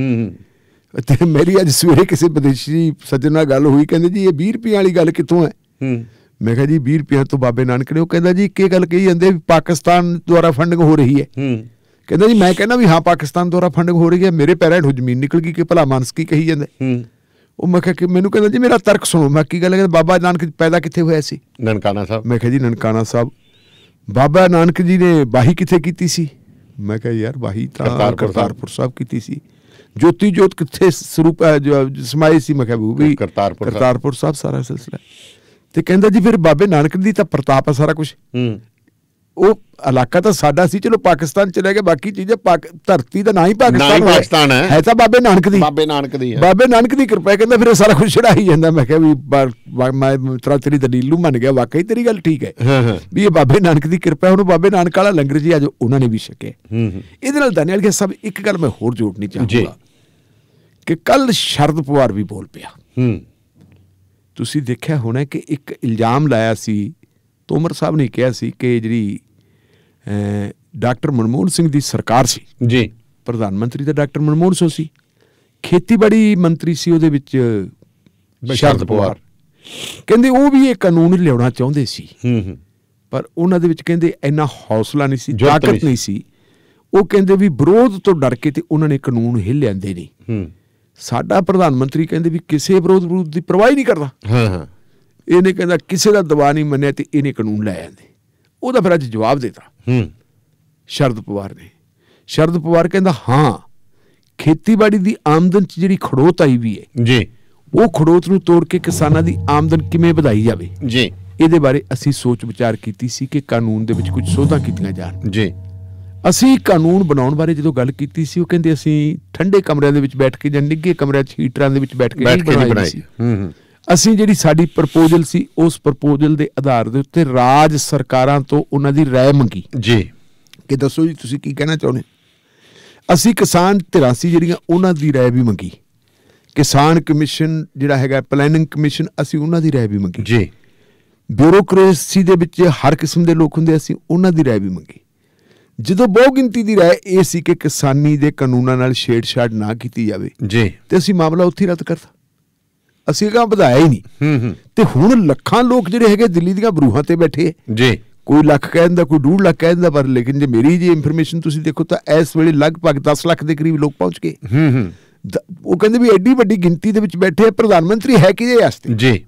ਤੇ ਮੇਰੀ ਅੱਜ ਸਵੇਰੇ ਕਿਸੇ ਵਿਦੇਸ਼ੀ ਸੱਜਣ ਨਾਲ ਗੱਲ ਹੋਈ ਕਹਿੰਦੇ ਜੀ ਇਹ 20 ਰੁਪਈਆਂ ਵਾਲੀ ਗੱਲ ਕਿੱਥੋਂ ਹੈ? ਹੂੰ। ਮੈਂ ਕਿਹਾ ਜੀ 20 ਰੁਪਈਆਂ ਤੋਂ ਬਾਬੇ ਨਾਨਕ ਨੇ ਉਹ ਕਹਿੰਦਾ ਜੀ ਕੀ ਗੱਲ ਕਹੀ ਜਾਂਦੇ ਪਾਕਿਸਤਾਨ ਦੁਆਰਾ ਫੰਡਿੰਗ ਹੋ ਰਹੀ ਹੈ। ਹੂੰ। ਕਹਿੰਦਾ ਜੀ ਮੈਂ ਕਹਿੰਦਾ ਵੀ ਹਾਂ ਪਾਕਿਸਤਾਨ ਦੁਆਰਾ ਫੰਡਿੰਗ ਹੋ ਰਹੀ ਹੈ ਮੇਰੇ ਪੈਰਾਂ ਹੇਠੋਂ ਜ਼ਮੀਨ ਨਿਕਲ ਗਈ ਕਿ ਭਲਾ ਮਾਨਸ ਕੀ ਕਹੀ ਜਾਂਦੇ? ਹੂੰ। ਉਹ ਮੈਂ ਕਿਹਾ ਕਿ ਮੈਨੂੰ ਕਹਿੰਦਾ ਜੀ ਮੇਰਾ ਤਰਕ ਸੁਣੋ। ਮੈਂ ਕੀ ਗੱਲ ਹੈ? ਬਾਬਾ ਨਾਨਕ ਪੈਦਾ ਕਿੱਥੇ ਹੋਇਆ ਸੀ? ਨਨਕਾਣਾ ਸਾਹਿਬ। ਮੈਂ ਕਿਹਾ ਜੀ ਨਨਕਾਣਾ ਸਾਹਿਬ। ਬਾਬਾ ਨਾਨਕ ਜੀ ਨੇ ਬਾਹੀ ਕਿੱਥੇ ਕੀਤੀ ਸੀ? ਮੈਂ ਕਿਹਾ ਯਾਰ ਬਾਹੀ ਤਾਂ ਕਰਤਾਰਪੁਰ ਸਾਹਿਬ। ਕੀਤੀ ਸੀ। ਜੋਤੀ ਜੋਤ ਕਿੱਥੇ ਸਰੂਪ ਸਮਾਈ ਸੀ? ਮੈਂ ਕਿਹਾ ਉਹ ਵੀ ਕਰਤਾਰਪੁਰ ਸਾਹਿਬ। ਕਰਤਾਰਪੁਰ ਸਾਹਿਬ ਸਾਰਾ ਸਿਲਸਿਲਾ ਤੇ ਕਹਿੰਦਾ ਜੀ ਫਿਰ ਬਾਬੇ ਨਾਨਕ ਦੀ ਤਾਂ ਪ੍ਰਤਾਪ ਹੈ ਸਾਰਾ ਕੁਝ ਹੂੰ। ਉਹ ਇਲਾਕਾ ਤਾਂ ਸਾਡਾ ਸੀ ਚਲੋ ਪਾਕਿਸਤਾਨ ਚਲੇ ਗਏ ਬਾਕੀ ਚੀਜ਼ਾਂ ਪਾਕ ਧਰਤੀ ਦਾ ਨਾ ਹੀ ਪਾਕਿਸਤਾਨ ਹੀ। ਪਾਕਿਸਤਾਨ ਹੈ। ਹੈ ਤਾਂ ਬਾਬੇ ਨਾਨਕ ਦੀ। ਬਾਬੇ ਨਾਨਕ ਦੀ ਹੈ। ਬਾਬੇ ਨਾਨਕ ਦੀ ਕਿਰਪਾ ਕਹਿੰਦਾ ਫਿਰ ਸਾਰਾ ਕੁਝ ਛੜਾ ਹੀ ਜਾਂਦਾ। ਮੈਂ ਕਿਹਾ ਵੀ ਮੈਂ ਤੇਰਾ ਤੇਰੀ ਦਲੀਲ ਨੂੰ ਮੰਨ ਗਿਆ ਵਾਕਈ ਤੇਰੀ ਗੱਲ ਠੀਕ ਹੈ। ਵੀ ਇਹ ਬਾਬੇ ਨਾਨਕ ਦੀ ਕਿਰਪਾ ਉਹਨੂੰ ਬਾਬੇ ਨਾਨਕ ਵਾਲਾ ਲੰਗਰ ਜੀ ਅੱਜ ਉਹਨਾਂ ਨੇ ਵੀ ਛਕਿਆ ਹੂੰ। ਹੂੰ ਇਹਦੇ ਨਾਲ ਦਾਨਿਆਲ ਗਿਆ ਸਾਹਿਬ ਇੱਕ ਗੱਲ ਮੈਂ ਹੋਰ ਜੋੜਨੀ ਜੀ। ਚਾਹੂੰਗਾ ਕਿ ਕੱਲ ਸ਼ਰਦ ਪਵਾਰ ਵੀ ਬੋਲ ਪਿਆ। ਹੂੰ। ਤੁਸੀਂ ਦੇਖਿਆ ਹੋਣਾ ਕਿ ਇੱਕ ਇਲਜ਼ਾਮ ਲਾਇਆ ਸੀ ਤੋਮਰ ਸਾਹਿਬ ਨੇ ਕਿਹਾ ਸੀ ਕਿ ਜਿਹੜੀ ਡਾਕਟਰ ਮਨਮੋਹਨ ਸਿੰਘ ਦੀ ਸਰਕਾਰ ਸੀ। ਜੀ। ਪ੍ਰਧਾਨ ਮੰਤਰੀ ਤਾਂ ਡਾਕਟਰ ਮਨਮੋਹਨ ਸਿੰਘ ਸੀ। ਖੇਤੀਬਾੜੀ ਮੰਤਰੀ ਸੀ ਉਹਦੇ ਵਿੱਚ ਸ਼ਰਦ ਪਵਾਰ। ਕਹਿੰਦੇ ਉਹ ਵੀ ਇਹ ਕਾਨੂੰਨ ਲਿਆਉਣਾ ਚਾਹੁੰਦੇ ਸੀ। ਹੂੰ ਹੂੰ। ਪਰ ਉਹਨਾਂ ਦੇ ਵਿੱਚ ਕਹਿੰਦੇ ਇੰਨਾ ਹੌਸਲਾ ਨਹੀਂ ਸੀ ਤਾਕਤ ਨਹੀਂ ਸੀ। ਉਹ ਕਹਿੰਦੇ ਵੀ ਵਿਰੋਧ ਤੋਂ ਡਰ ਕੇ ਤੇ ਉਹਨਾਂ ਨੇ ਕਾਨੂੰਨ ਹੀ ਲਿਆਂਦੇ ਨਹੀਂ ਹੂੰ। ਸਾਡਾ ਪ੍ਰਧਾਨ ਮੰਤਰੀ ਕਹਿੰਦੇ ਵੀ ਕਿਸੇ ਵਿਰੋਧ ਵਿਰੋਧ ਦੀ ਪਰਵਾਹ ਹੀ ਨਹੀਂ ਕਰਦਾ। ਹਾਂ ਹਾਂ। ਇਹਨੇ ਕਹਿੰਦਾ ਕਿਸੇ ਦਾ ਦਬਾਅ ਨਹੀਂ ਮੰਨਿਆ ਤੇ ਇਹਨੇ ਕਾਨੂੰਨ ਲੈ ਆਂਦੇ। ਉਹਦਾ ਫਿਰ ਅੱਜ ਜਵਾਬ ਦਿੱਤਾ। ਹੂੰ। ਸ਼ਰਦ ਪਵਾਰ ਨੇ ਸ਼ਰਦ ਪਵਾਰ ਕਹਿੰਦਾ ਹਾਂ ਖੇਤੀਬਾੜੀ ਦੀ ਆਮਦਨ 'ਚ ਜਿਹੜੀ ਖੜੋਤ ਆਈ ਵੀ ਹੈ ਜੀ। ਉਹ ਖੜੋਤ ਨੂੰ ਤੋੜ ਕੇ ਕਿਸਾਨਾਂ ਦੀ ਆਮਦਨ ਕਿਵੇਂ ਵਧਾਈ ਜਾਵੇ? ਜੀ। ਇਹਦੇ ਬਾਰੇ ਅਸੀਂ ਸੋਚ ਵਿਚਾਰ ਕੀਤੀ ਸੀ ਕਿ ਕਾਨੂੰਨ ਦੇ ਵਿੱਚ ਕੁਝ ਸੋਧਾਂ ਕੀਤੀਆਂ ਜਾਣ। ਜੀ। ਅਸੀਂ ਕਾਨੂੰਨ ਬਣਾਉਣ ਬਾਰੇ ਜਦੋਂ ਗੱਲ ਕੀਤੀ ਸੀ ਉਹ ਕਹਿੰਦੇ ਅਸੀਂ ਠੰਡੇ ਕਮਰਿਆਂ ਦੇ ਵਿੱਚ ਬੈਠ ਕੇ ਜਾਂ ਨਿੱਘੇ ਕਮਰਿਆਂ 'ਚ ਹੀਟਰਾਂ ਦੇ ਵਿੱਚ ਬੈਠ ਕੇ ਨਹੀਂ ਬਣਾਈ। ਸੀ। ਹੂੰ ਹੂੰ। ਅਸੀਂ ਜਿਹੜੀ ਸਾਡੀ ਪ੍ਰਪੋਜ਼ਲ ਸੀ ਉਸ ਪ੍ਰਪੋਜ਼ਲ ਦੇ ਆਧਾਰ ਦੇ ਉੱਤੇ ਰਾਜ ਸਰਕਾਰਾਂ ਤੋਂ ਉਹਨਾਂ ਦੀ ਰਾਏ ਮੰਗੀ। ਜੀ। ਕਿ ਦੱਸੋ ਜੀ ਤੁਸੀਂ ਕੀ ਕਹਿਣਾ ਚਾਹੁੰਦੇ? ਅਸੀਂ ਕਿਸਾਨ ਧਿਰਾਂ ਸੀ ਜਿਹੜੀਆਂ ਉਹਨਾਂ ਦੀ ਰਾਏ ਵੀ ਮੰਗੀ। ਕਿਸਾਨ ਕਮਿਸ਼ਨ ਜਿਹੜਾ ਹੈਗਾ ਪਲੈਨਿੰਗ ਕਮਿਸ਼ਨ ਅਸੀਂ ਉਹਨਾਂ ਦੀ ਰਾਏ ਵੀ ਮੰਗੀ। ਜੀ। ਬਿਊਰੋਕ੍ਰੇਸੀ ਦੇ ਵਿੱਚ ਹਰ ਕਿਸਮ ਦੇ ਲੋਕ ਹੁੰਦੇ ਅਸੀਂ ਉਹਨਾਂ ਦੀ ਰਾਏ ਵੀ ਮੰਗੀ। ਜਦੋਂ ਬਹੁ ਗਿਣਤੀ ਦੀ ਰਾਏ ਇਹ ਸੀ ਕਿ ਕਿਸਾਨੀ ਦੇ ਕਾਨੂੰਨਾਂ ਨਾਲ ਛੇੜਛਾੜ ਨਾ ਕੀਤੀ ਜਾਵੇ ਜੀ। ਤੇ ਅਸੀਂ ਮਾਮਲਾ ਉੱਥੇ ਰੱਦ ਕਰਤਾ। ਅਸੀਂ ਕੰਮ ਵਧਾਇਆ ਹੀ ਨਹੀਂ। ਹੂੰ ਹੂੰ। ਤੇ ਹੁਣ ਲੱਖਾਂ ਲੋਕ ਜਿਹੜੇ ਹੈਗੇ ਦਿੱਲੀ ਦੀਆਂ ਬਰੂਹਾਂ ਤੇ ਬੈਠੇ। ਜੀ। ਕੋਈ ਲੱਖ ਕਹਿ ਦਿੰਦਾ ਕੋਈ ਡੂਢ ਲੱਖ ਕਹਿ ਦਿੰਦਾ ਪਰ ਲੇਕਿਨ ਜੇ ਮੇਰੀ ਜੀ ਇਨਫੋਰਮੇਸ਼ਨ ਤੁਸੀਂ ਦੇਖੋ ਤਾਂ ਇਸ ਵੇਲੇ ਲਗਭਗ 10 ਲੱਖ ਦੇ ਕਰੀਬ ਲੋਕ ਪਹੁੰਚ ਗਏ। ਹੂੰ ਹੂੰ। ਉਹ ਕਹਿੰਦੇ ਵੀ ਐਡੀ ਵੱਡੀ ਗਿਣਤੀ ਦੇ ਵਿੱਚ ਬੈਠੇ ਆ ਪ੍ਰਧਾਨ ਮੰਤਰੀ ਹੈ ਕਿਹਦੇ ਵਾਸਤੇ? ਜੀ।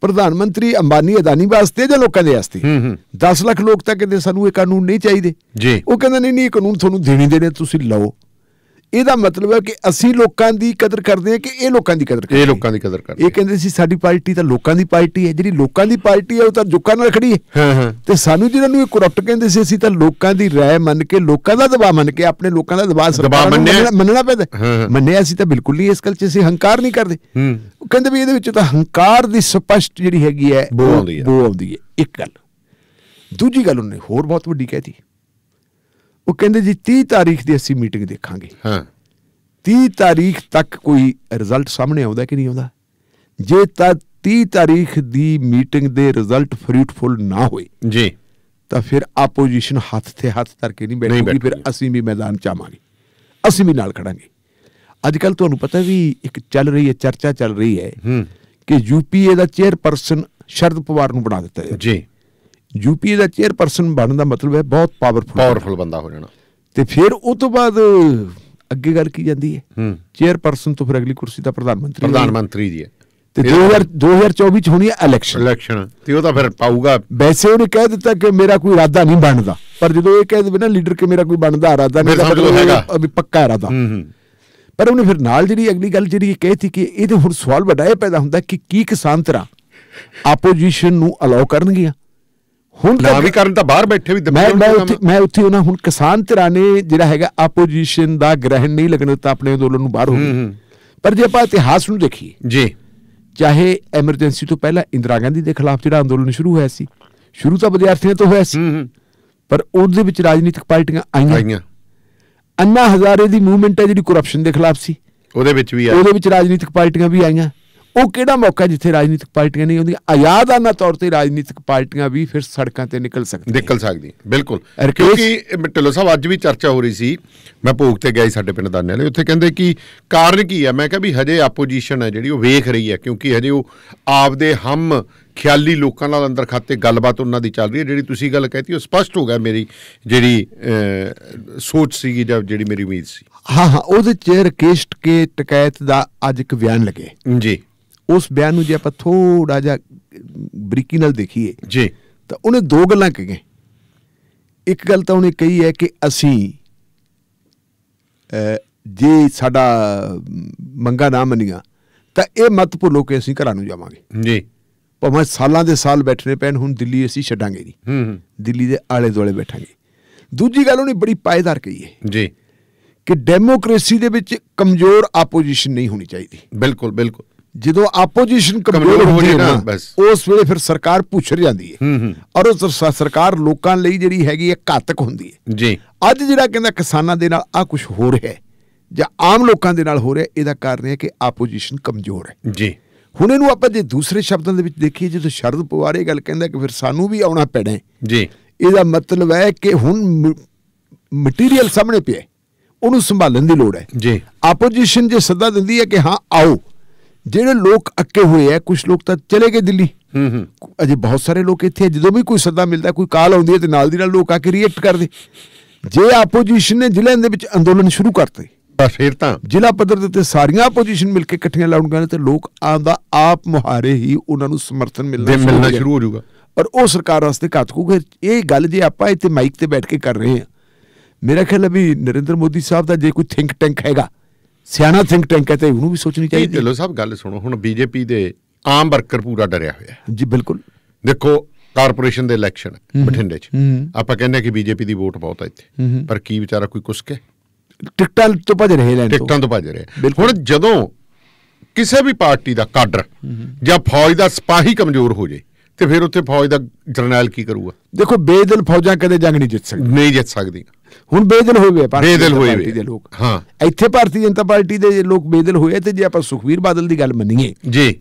ਪ੍ਰਧਾਨ ਮੰਤਰੀ ਅੰਬਾਨੀ ਅਦਾਨੀ ਵਾਸਤੇ ਜਾਂ ਲੋਕਾਂ ਦੇ ਵਾਸਤੇ? ਹੂੰ ਹੂੰ। 10 ਲੱਖ ਲੋਕ ਤਾਂ ਕਹਿੰਦੇ ਸਾਨੂੰ ਇਹ ਕਾਨੂੰਨ ਨਹੀਂ ਚਾਹੀਦੇ। ਜੀ। ਉਹ ਕਹਿੰਦਾ ਨਹੀਂ ਨਹੀਂ ਇਹ ਕਾਨੂੰਨ ਤੁਹਾਨੂੰ ਦੇਣੀ ਦੇਣੇ ਤੁਸੀਂ ਲਓ। ਇਹਦਾ ਮਤਲਬ ਹੈ ਕਿ ਅਸੀਂ ਲੋਕਾਂ ਦੀ ਕਦਰ ਕਰਦੇ ਹਾਂ ਕਿ ਇਹ ਲੋਕਾਂ ਦੀ ਕਦਰ ਕਰਦੇ ਇਹ ਲੋਕਾਂ ਦੀ ਕਦਰ ਕਰਦੇ ਇਹ ਕਹਿੰਦੇ ਸੀ ਸਾਡੀ ਪਾਰਟੀ ਤਾਂ ਲੋਕਾਂ ਦੀ ਪਾਰਟੀ ਹੈ ਜਿਹੜੀ ਲੋਕਾਂ ਦੀ ਪਾਰਟੀ ਹੈ ਉਹ ਤਾਂ ਜੁੱਕਾਂ ਨਾਲ ਖੜੀ ਹੈ। ਹਾਂ ਹਾਂ। ਤੇ ਸਾਨੂੰ ਜਿਹਨਾਂ ਨੂੰ ਇਹ ਕਰਪਟ ਕਹਿੰਦੇ ਸੀ ਅਸੀਂ ਤਾਂ ਲੋਕਾਂ ਦੀ ਰਾਏ ਮੰਨ ਕੇ ਲੋਕਾਂ ਦਾ ਦਬਾਅ ਮੰਨ ਕੇ ਆਪਣੇ ਲੋਕਾਂ ਦਾ ਦਬਾਅ ਸਰਕਾਰਾਂ ਨੂੰ। ਮੰਨਣਾ- ਪੈਂਦਾ। ਮੰਨਿਆ ਅਸੀਂ ਤਾਂ ਬਿਲਕੁਲ ਨਹੀਂ ਇਸ ਗੱਲ 'ਚ ਅਸੀਂ ਹੰਕਾਰ ਨਹੀਂ ਕਰਦੇ। ਹੂੰ। ਉਹ ਕਹਿੰਦੇ ਵੀ ਇਹਦੇ ਵਿੱਚ ਤਾਂ ਹੰਕਾਰ ਦੀ ਸਪਸ਼ਟ ਜਿਹੜੀ ਹੈਗੀ ਹੈ ਉਹ- ਆਉਂਦੀ ਹੈ। ਇੱਕ ਗੱਲ। ਦੂਜੀ ਗੱਲ ਉਹਨੇ ਹੋਰ ਬਹੁਤ ਵੱਡੀ ਕਹਿਤੀ। ਉਹ ਕਹਿੰਦੇ ਜੀ 30 ਤਾਰੀਖ ਦੀ ਅਸੀਂ ਮੀਟਿੰਗ ਦੇਖਾਂਗੇ। ਹਾਂ। 30 ਤਾਰੀਖ ਤੱਕ ਕੋਈ ਰਿਜ਼ਲਟ ਸਾਹਮਣੇ ਆਉਂਦਾ ਕਿ ਨਹੀਂ ਆਉਂਦਾ? ਜੇ ਤਾਂ 30 ਤਾਰੀਖ ਦੀ ਮੀਟਿੰਗ ਦੇ ਰਿਜ਼ਲਟ ਫਰੂਟਫੁਲ ਨਾ ਹੋਏ ਜੀ। ਤਾਂ ਫਿਰ ਆਪੋਜੀਸ਼ਨ ਹੱਥ ਤੇ ਹੱਥ ਧਰ ਕੇ ਨਹੀਂ ਬੈਠੂਗੀ ਫਿਰ। ਅਸੀਂ ਵੀ ਮੈਦਾਨ ਚ ਆਵਾਂਗੇ। ਅਸੀਂ ਵੀ ਨਾਲ ਖੜਾਂਗੇ। ਅੱਜ ਕੱਲ ਤੁਹਾਨੂੰ ਪਤਾ ਵੀ ਇੱਕ ਚੱਲ ਰਹੀ ਹੈ ਚਰਚਾ ਚੱਲ ਰਹੀ ਹੈ ਹੂੰ। ਕਿ ਯੂਪੀਏ ਦਾ ਚੇਅਰਪਰਸਨ ਸ਼ਰਦ ਪਵਾਰ ਨੂੰ ਬਣਾ ਦਿੱਤਾ ਹੈ ਜੀ। ਯੂਪੀਏ ਦਾ ਚੇਅਰਪਰਸਨ ਬਣਨ ਦਾ ਮਤਲਬ ਹੈ ਬਹੁਤ ਪਾਵਰਫੁਲ ਪਾਵਰਫੁਲ ਬੰਦਾ ਹੋ ਜਾਣਾ। ਤੇ ਫਿਰ ਉਹ ਤੋਂ ਬਾਅਦ ਅੱਗੇ ਗੱਲ ਕੀ ਜਾਂਦੀ ਹੈ? ਚੇਅਰਪਰਸਨ ਤੋਂ ਫਿਰ ਅਗਲੀ ਕੁਰਸੀ ਦਾ ਪ੍ਰਧਾਨ ਮੰਤਰੀ ਪ੍ਰਧਾਨ। ਮੰਤਰੀ ਦੀ ਹੈ। ਤੇ 2000 2024 ਚ ਹੋਣੀ ਹੈ ਇਲੈਕਸ਼ਨ ਇਲੈਕਸ਼ਨ ਤੇ ਉਹ ਤਾਂ ਫਿਰ ਪਾਊਗਾ। ਵੈਸੇ ਉਹਨੇ ਕਹਿ ਦਿੱਤਾ ਕਿ ਮੇਰਾ ਕੋਈ ਇਰਾਦਾ ਨਹੀਂ ਬਣਦਾ। ਪਰ ਜਦੋਂ ਇਹ ਕਹਿ ਦੇਵੇ ਨਾ ਲੀਡਰ ਕਿ ਮੇਰਾ ਕੋਈ ਬਣਦਾ ਇਰਾਦਾ ਨਹੀਂ ਤਾਂ ਮਤਲਬ ਹੈਗਾ। ਵੀ ਪੱਕਾ ਇਰਾਦਾ। ਹੂੰ ਹੂੰ। ਪਰ ਉਹਨੇ ਫਿਰ ਨਾਲ ਜਿਹੜੀ ਅਗਲੀ ਗੱਲ ਜਿਹੜੀ ਇਹ ਕਹੀ ਸੀ ਕਿ ਇਹਦੇ ਹੁਣ ਸਵਾਲ ਵੱਡਾ ਇਹ ਪੈਦਾ ਹੁੰਦਾ ਕਿ ਕੀ ਕਿਸਾਨ ਤਰ੍ਹਾਂ ਆਪੋਜੀਸ਼ਨ ਨੂੰ ਅਲਾਉ ਕਰਨਗੀਆਂ? ਹੁਣ ਨਾ ਵੀ ਕਰਨ ਤਾਂ ਬਾਹਰ ਬੈਠੇ ਵੀ ਮੈਂ ਮੈਂ ਉੱਥੇ ਕੰਮ। ਮੈਂ ਉੱਥੇ ਉਹਨਾਂ ਹੁਣ ਕਿਸਾਨ ਧਿਰਾਂ ਨੇ ਜਿਹੜਾ ਹੈਗਾ ਆਪੋਜੀਸ਼ਨ ਦਾ ਗ੍ਰਹਿਣ ਨਹੀਂ ਲੱਗਣ ਦਿੱਤਾ ਆਪਣੇ ਅੰਦੋਲਨ ਨੂੰ ਬਾਹਰ ਹੋ ਗਏ। ਪਰ ਜੇ ਆਪਾਂ ਇਤਿਹਾਸ ਨੂੰ ਦੇਖੀਏ ਜੀ। ਚਾਹੇ ਐਮਰਜੈਂਸੀ ਤੋਂ ਪਹਿਲਾਂ ਇੰਦਰਾ ਗਾਂਧੀ ਦੇ ਖਿਲਾਫ ਜਿਹੜਾ ਅੰਦੋਲਨ ਸ਼ੁਰੂ ਹੋਇਆ ਸੀ ਸ਼ੁਰੂ ਤਾਂ ਵਿਦਿਆਰਥੀਆਂ ਤੋਂ ਹੋਇਆ ਸੀ ਪਰ ਉਹਦੇ ਵਿੱਚ ਰਾਜਨੀਤਿਕ ਪਾਰਟੀਆਂ ਆਈਆਂ। ਆਈਆਂ। ਅੰਨਾ ਹਜ਼ਾਰੇ ਦੀ ਮੂਵਮੈਂਟ ਹੈ ਜਿਹੜੀ ਕਰਪਸ਼ਨ ਦੇ ਖਿਲਾਫ ਸੀ। ਉਹਦੇ ਵਿੱਚ ਵੀ ਆ ਉਹਦੇ ਵਿੱਚ ਰਾਜਨੀਤਿਕ ਪਾਰਟੀਆਂ ਵੀ ਆਈਆਂ। ਉਹ ਕਿਹੜਾ ਮੌਕਾ ਜਿੱਥੇ ਰਾਜਨੀਤਿਕ ਪਾਰਟੀਆਂ ਨਹੀਂ ਹੁੰਦੀਆਂ? ਆਜ਼ਾਦਾਨਾ ਤੌਰ ਤੇ ਰਾਜਨੀਤਿਕ ਪਾਰਟੀਆਂ ਵੀ ਫਿਰ ਸੜਕਾਂ ਤੇ ਨਿਕਲ ਸਕਦੀਆਂ ਨਿਕਲ ਸਕਦੀ ਬਿਲਕੁਲ। ਕਿਉਂਕਿ ਢਿੱਲੋਂ ਸਾਹਿਬ ਅੱਜ ਵੀ ਚਰਚਾ ਹੋ ਰਹੀ ਸੀ। ਮੈਂ ਭੋਗ ਤੇ ਗਿਆ ਸੀ ਸਾਡੇ ਪਿੰਡ ਦਾਨੇ ਵਾਲੇ। ਉੱਥੇ ਕਹਿੰਦੇ ਕਿ ਕਾਰਨ ਕੀ ਹੈ ਮੈਂ ਕਿਹਾ ਵੀ ਹਜੇ ਆਪੋਜੀਸ਼ਨ ਹੈ ਜਿਹੜੀ ਉਹ ਵੇਖ ਰਹੀ ਹੈ ਕਿਉਂਕਿ ਹਜੇ ਉਹ ਆਪਦੇ ਹਮ ਖਿਆਲੀ ਲੋਕਾਂ ਨਾਲ ਅੰਦਰ ਖਾਤੇ ਗੱਲਬਾਤ ਉਹਨਾਂ ਦੀ ਚੱਲ ਰਹੀ ਹੈ। ਜਿਹੜੀ ਤੁਸੀਂ ਗੱਲ ਕਹਿਤੀ ਉਹ ਸਪਸ਼ਟ ਹੋ ਗਿਆ ਮੇਰੀ ਜਿਹੜੀ ਸੋਚ ਸੀਗੀ ਜਾਂ ਜਿਹੜੀ ਮੇਰੀ ਉਮੀਦ ਸੀ। ਹਾਂ ਹਾਂ ਉਹਦੇ ਚ ਰਕੇਸ਼ ਕੇ ਟਕੈਤ ਦਾ ਅੱਜ ਇੱਕ ਬਿਆਨ ਲੱਗੇ। ਜੀ। ਉਸ ਬਿਆਨ ਨੂੰ ਜੇ ਆਪਾਂ ਥੋੜਾ ਜਿਹਾ ਬਰੀਕੀ ਨਾਲ ਦੇਖੀਏ ਜੀ। ਤਾਂ ਉਹਨੇ ਦੋ ਗੱਲਾਂ ਕਹੀਆਂ। ਇੱਕ ਗੱਲ ਤਾਂ ਉਹਨੇ ਕਹੀ ਹੈ ਕਿ ਅਸੀਂ ਜੇ ਸਾਡਾ ਮੰਗਾਂ ਨਾ ਮੰਨੀਆਂ ਤਾਂ ਇਹ ਮਤ ਭੁੱਲੋ ਕਿ ਅਸੀਂ ਘਰਾਂ ਨੂੰ ਜਾਵਾਂਗੇ। ਜੀ। ਭਾਵੇਂ ਸਾਲਾਂ ਦੇ ਸਾਲ ਬੈਠਣੇ ਪੈਣ ਹੁਣ ਦਿੱਲੀ ਅਸੀਂ ਛੱਡਾਂਗੇ ਨਹੀਂ। ਹੂੰ ਹੂੰ। ਦਿੱਲੀ ਦੇ ਆਲੇ ਦੁਆਲੇ ਬੈਠਾਂਗੇ। ਦੂਜੀ ਗੱਲ ਉਹਨੇ ਬੜੀ ਪਾਇਦਾਰ ਕਹੀ ਹੈ ਜੀ। ਕਿ ਡੈਮੋਕ੍ਰੇਸੀ ਦੇ ਵਿੱਚ ਕਮਜ਼ੋਰ ਆਪੋਜੀਸ਼ਨ ਨਹੀਂ ਹੋਣੀ ਚਾਹੀਦੀ। ਬਿਲਕੁਲ ਬਿਲਕੁਲ। ਜਦੋਂ ਆਪੋਜੀਸ਼ਨ ਕਮਜ਼ੋਰ ਹੋ ਜਾਏ ਨਾ। ਉਸ ਵੇਲੇ ਫਿਰ ਸਰਕਾਰ ਪੁੱਛਰ ਜਾਂਦੀ ਹੈ। ਔਰ ਉਹ ਸਰ- ਸਰਕਾਰ ਲੋਕਾਂ ਲਈ ਜਿਹੜੀ ਹੈਗੀ ਹੈ ਘਾਤਕ ਹੁੰਦੀ ਹੈ। ਜੀ। ਅੱਜ ਜਿਹੜਾ ਕਹਿੰਦਾ ਕਿਸਾਨਾਂ ਦੇ ਨਾਲ ਆ ਕੁਝ ਹੋ ਰਿਹਾ ਹੈ ਜਾਂ ਆਮ ਲੋਕਾਂ ਦੇ ਨਾਲ ਹੋ ਰਿਹਾ ਇਹਦਾ ਕਾਰਨ ਹੈ ਕਿ ਆਪੋਜੀਸ਼ਨ ਕਮਜ਼ੋਰ ਹੈ। ਜੀ। ਹੁਣ ਇਹਨੂੰ ਆਪਾਂ ਜੇ ਦੂਸਰੇ ਸ਼ਬਦਾਂ ਦੇ ਵਿੱਚ ਦੇਖੀਏ ਜਦੋਂ ਸ਼ਰਦ ਪਵਾਰ ਇਹ ਗੱਲ ਕਹਿੰਦਾ ਕਿ ਫਿਰ ਸਾਨੂੰ ਵੀ ਆਉਣਾ ਪੈਣਾ ਜੀ। ਇਹਦਾ ਮਤਲਬ ਹੈ ਕਿ ਹੁਣ ਮਟੀਰੀਅਲ ਸਾਹਮਣੇ ਪਿਆ ਉਹਨੂੰ ਸੰਭਾਲਣ ਦੀ ਲੋੜ ਹੈ। ਜੀ। ਆਪੋਜੀਸ਼ਨ ਜੇ ਸੱਦਾ ਦਿੰਦੀ ਹੈ ਕਿ ਹਾਂ ਆਓ ਜਿਹੜੇ ਲੋਕ ਅੱਕੇ ਹੋਏ ਆ ਕੁਝ ਲੋਕ ਤਾਂ ਚਲੇ ਗਏ ਦਿੱਲੀ। ਹੂੰ ਹੂੰ। ਅਜੇ ਬਹੁਤ ਸਾਰੇ ਲੋਕ ਇੱਥੇ ਜਦੋਂ ਵੀ ਕੋਈ ਸੱਦਾ ਮਿਲਦਾ ਕੋਈ ਕਾਲ ਆਉਂਦੀ ਹੈ ਤੇ ਨਾਲ ਦੀ ਨਾਲ ਲੋਕ ਆ ਕੇ ਰਿਐਕਟ ਕਰਦੇ। ਜੇ ਆਪੋਜੀਸ਼ਨ ਨੇ ਜ਼ਿਲ੍ਹਿਆਂ ਦੇ ਵਿੱਚ ਅੰਦੋਲਨ ਸ਼ੁਰੂ ਕਰਤੇ ਬਸ ਫਿਰ ਤਾਂ। ਜ਼ਿਲ੍ਹਾ ਪੱਧਰ ਦੇ ਉੱਤੇ ਸਾਰੀਆਂ ਆਪੋਜੀਸ਼ਨ ਮਿਲ ਕੇ ਇਕੱਠੀਆਂ ਲਾਉਣਗੀਆਂ ਤੇ ਲੋਕ ਆਂਦਾ ਆਪ ਮੁਹਾਰੇ ਹੀ ਉਹਨਾਂ ਨੂੰ ਸਮਰਥਨ ਮਿਲਣਾ ਸ਼ੁਰੂ ਹੋ ਜਾਊਗਾ। ਔਰ ਉਹ ਸਰਕਾਰ ਵਾਸਤੇ ਘਾਤਕ ਹੋਊਗਾ ਇਹ ਗੱਲ ਜੇ ਆਪਾਂ ਇੱਥੇ ਮਾਈਕ ਤੇ ਬੈਠ ਕੇ ਕਰ ਰਹੇ ਹਾਂ ਮੇਰਾ ਖਿਆਲ ਹੈ ਵੀ ਨਰਿੰਦਰ ਮੋਦੀ ਸਾਹਿਬ ਦਾ ਜੇ ਕੋਈ ਥਿੰਕ ਟੈਂਕ ਹੈਗਾ ਸਿਆਣਾ ਥਿੰਕ ਟੈਂਕ ਹੈ ਤੇ ਉਹਨੂੰ ਵੀ ਸੋਚਣੀ ਚਾਹੀਦੀ ਹੈ। ਢਿੱਲੋਂ ਸਾਹਿਬ ਗੱਲ ਸੁਣੋ ਹੁਣ ਬੀਜੇਪੀ ਦੇ ਆਮ ਵਰਕਰ ਪੂਰਾ ਡਰਿਆ ਹੋਇਆ ਹੈ। ਜੀ ਬਿਲਕੁਲ। ਦੇਖੋ ਕਾਰਪੋਰੇਸ਼ਨ ਦੇ ਇਲੈਕਸ਼ਨ ਬਠਿੰਡੇ 'ਚ। ਹੂੰ। ਆਪਾਂ ਕਹਿੰਦੇ ਕਿ ਬੀਜੇਪੀ ਦੀ ਵੋਟ ਬਹੁਤ ਹੈ ਇੱਥੇ। ਪਰ ਕੀ ਵਿਚਾਰਾ ਕੋਈ ਕੁਸਕੇ ਟਿਕਟਾਂ ਤੋਂ ਭੱਜ ਰਹੇ ਲੈਣ ਤੋਂ। ਟਿਕਟਾਂ ਤੋਂ ਭੱਜ ਰਿਹਾ। ਹੁਣ ਜਦੋਂ ਕਿਸੇ ਵੀ ਪਾਰਟੀ ਦਾ ਕਾਡਰ ਜਾਂ ਫੌਜ ਦਾ ਸਿਪਾਹੀ ਕਮਜ਼ੋਰ ਹੋ ਜੇ ਤੇ ਫਿਰ ਉੱਥੇ ਫੌਜ ਦਾ ਜਰਨੈਲ ਕੀ ਕਰੂਗਾ? ਦੇਖੋ ਬੇਦਲ ਫੌਜਾਂ ਕਦੇ ਜੰਗ ਨਹੀਂ ਜਿੱਤ ਸਕਦੀ ਨਹੀਂ ਜਿੱਤ ਸਕਦੀ ਹੁਣ ਬੇਦਲ ਹੋਏ ਵੇ ਭਾਰਤੀ ਬੇਦਿਲ ਜਨਤਾ ਹੋਏ ਪਾਰਟੀ ਵੇ। ਦੇ ਲੋਕ ਹਾਂ। ਇੱਥੇ ਭਾਰਤੀ ਜਨਤਾ ਪਾਰਟੀ ਦੇ ਲੋਕ ਬੇਦਲ ਹੋਏ ਤੇ ਜੇ ਆਪਾਂ ਸੁਖਵੀਰ ਬਾਦਲ ਦੀ ਗੱਲ ਮੰਨੀਏ ਜੀ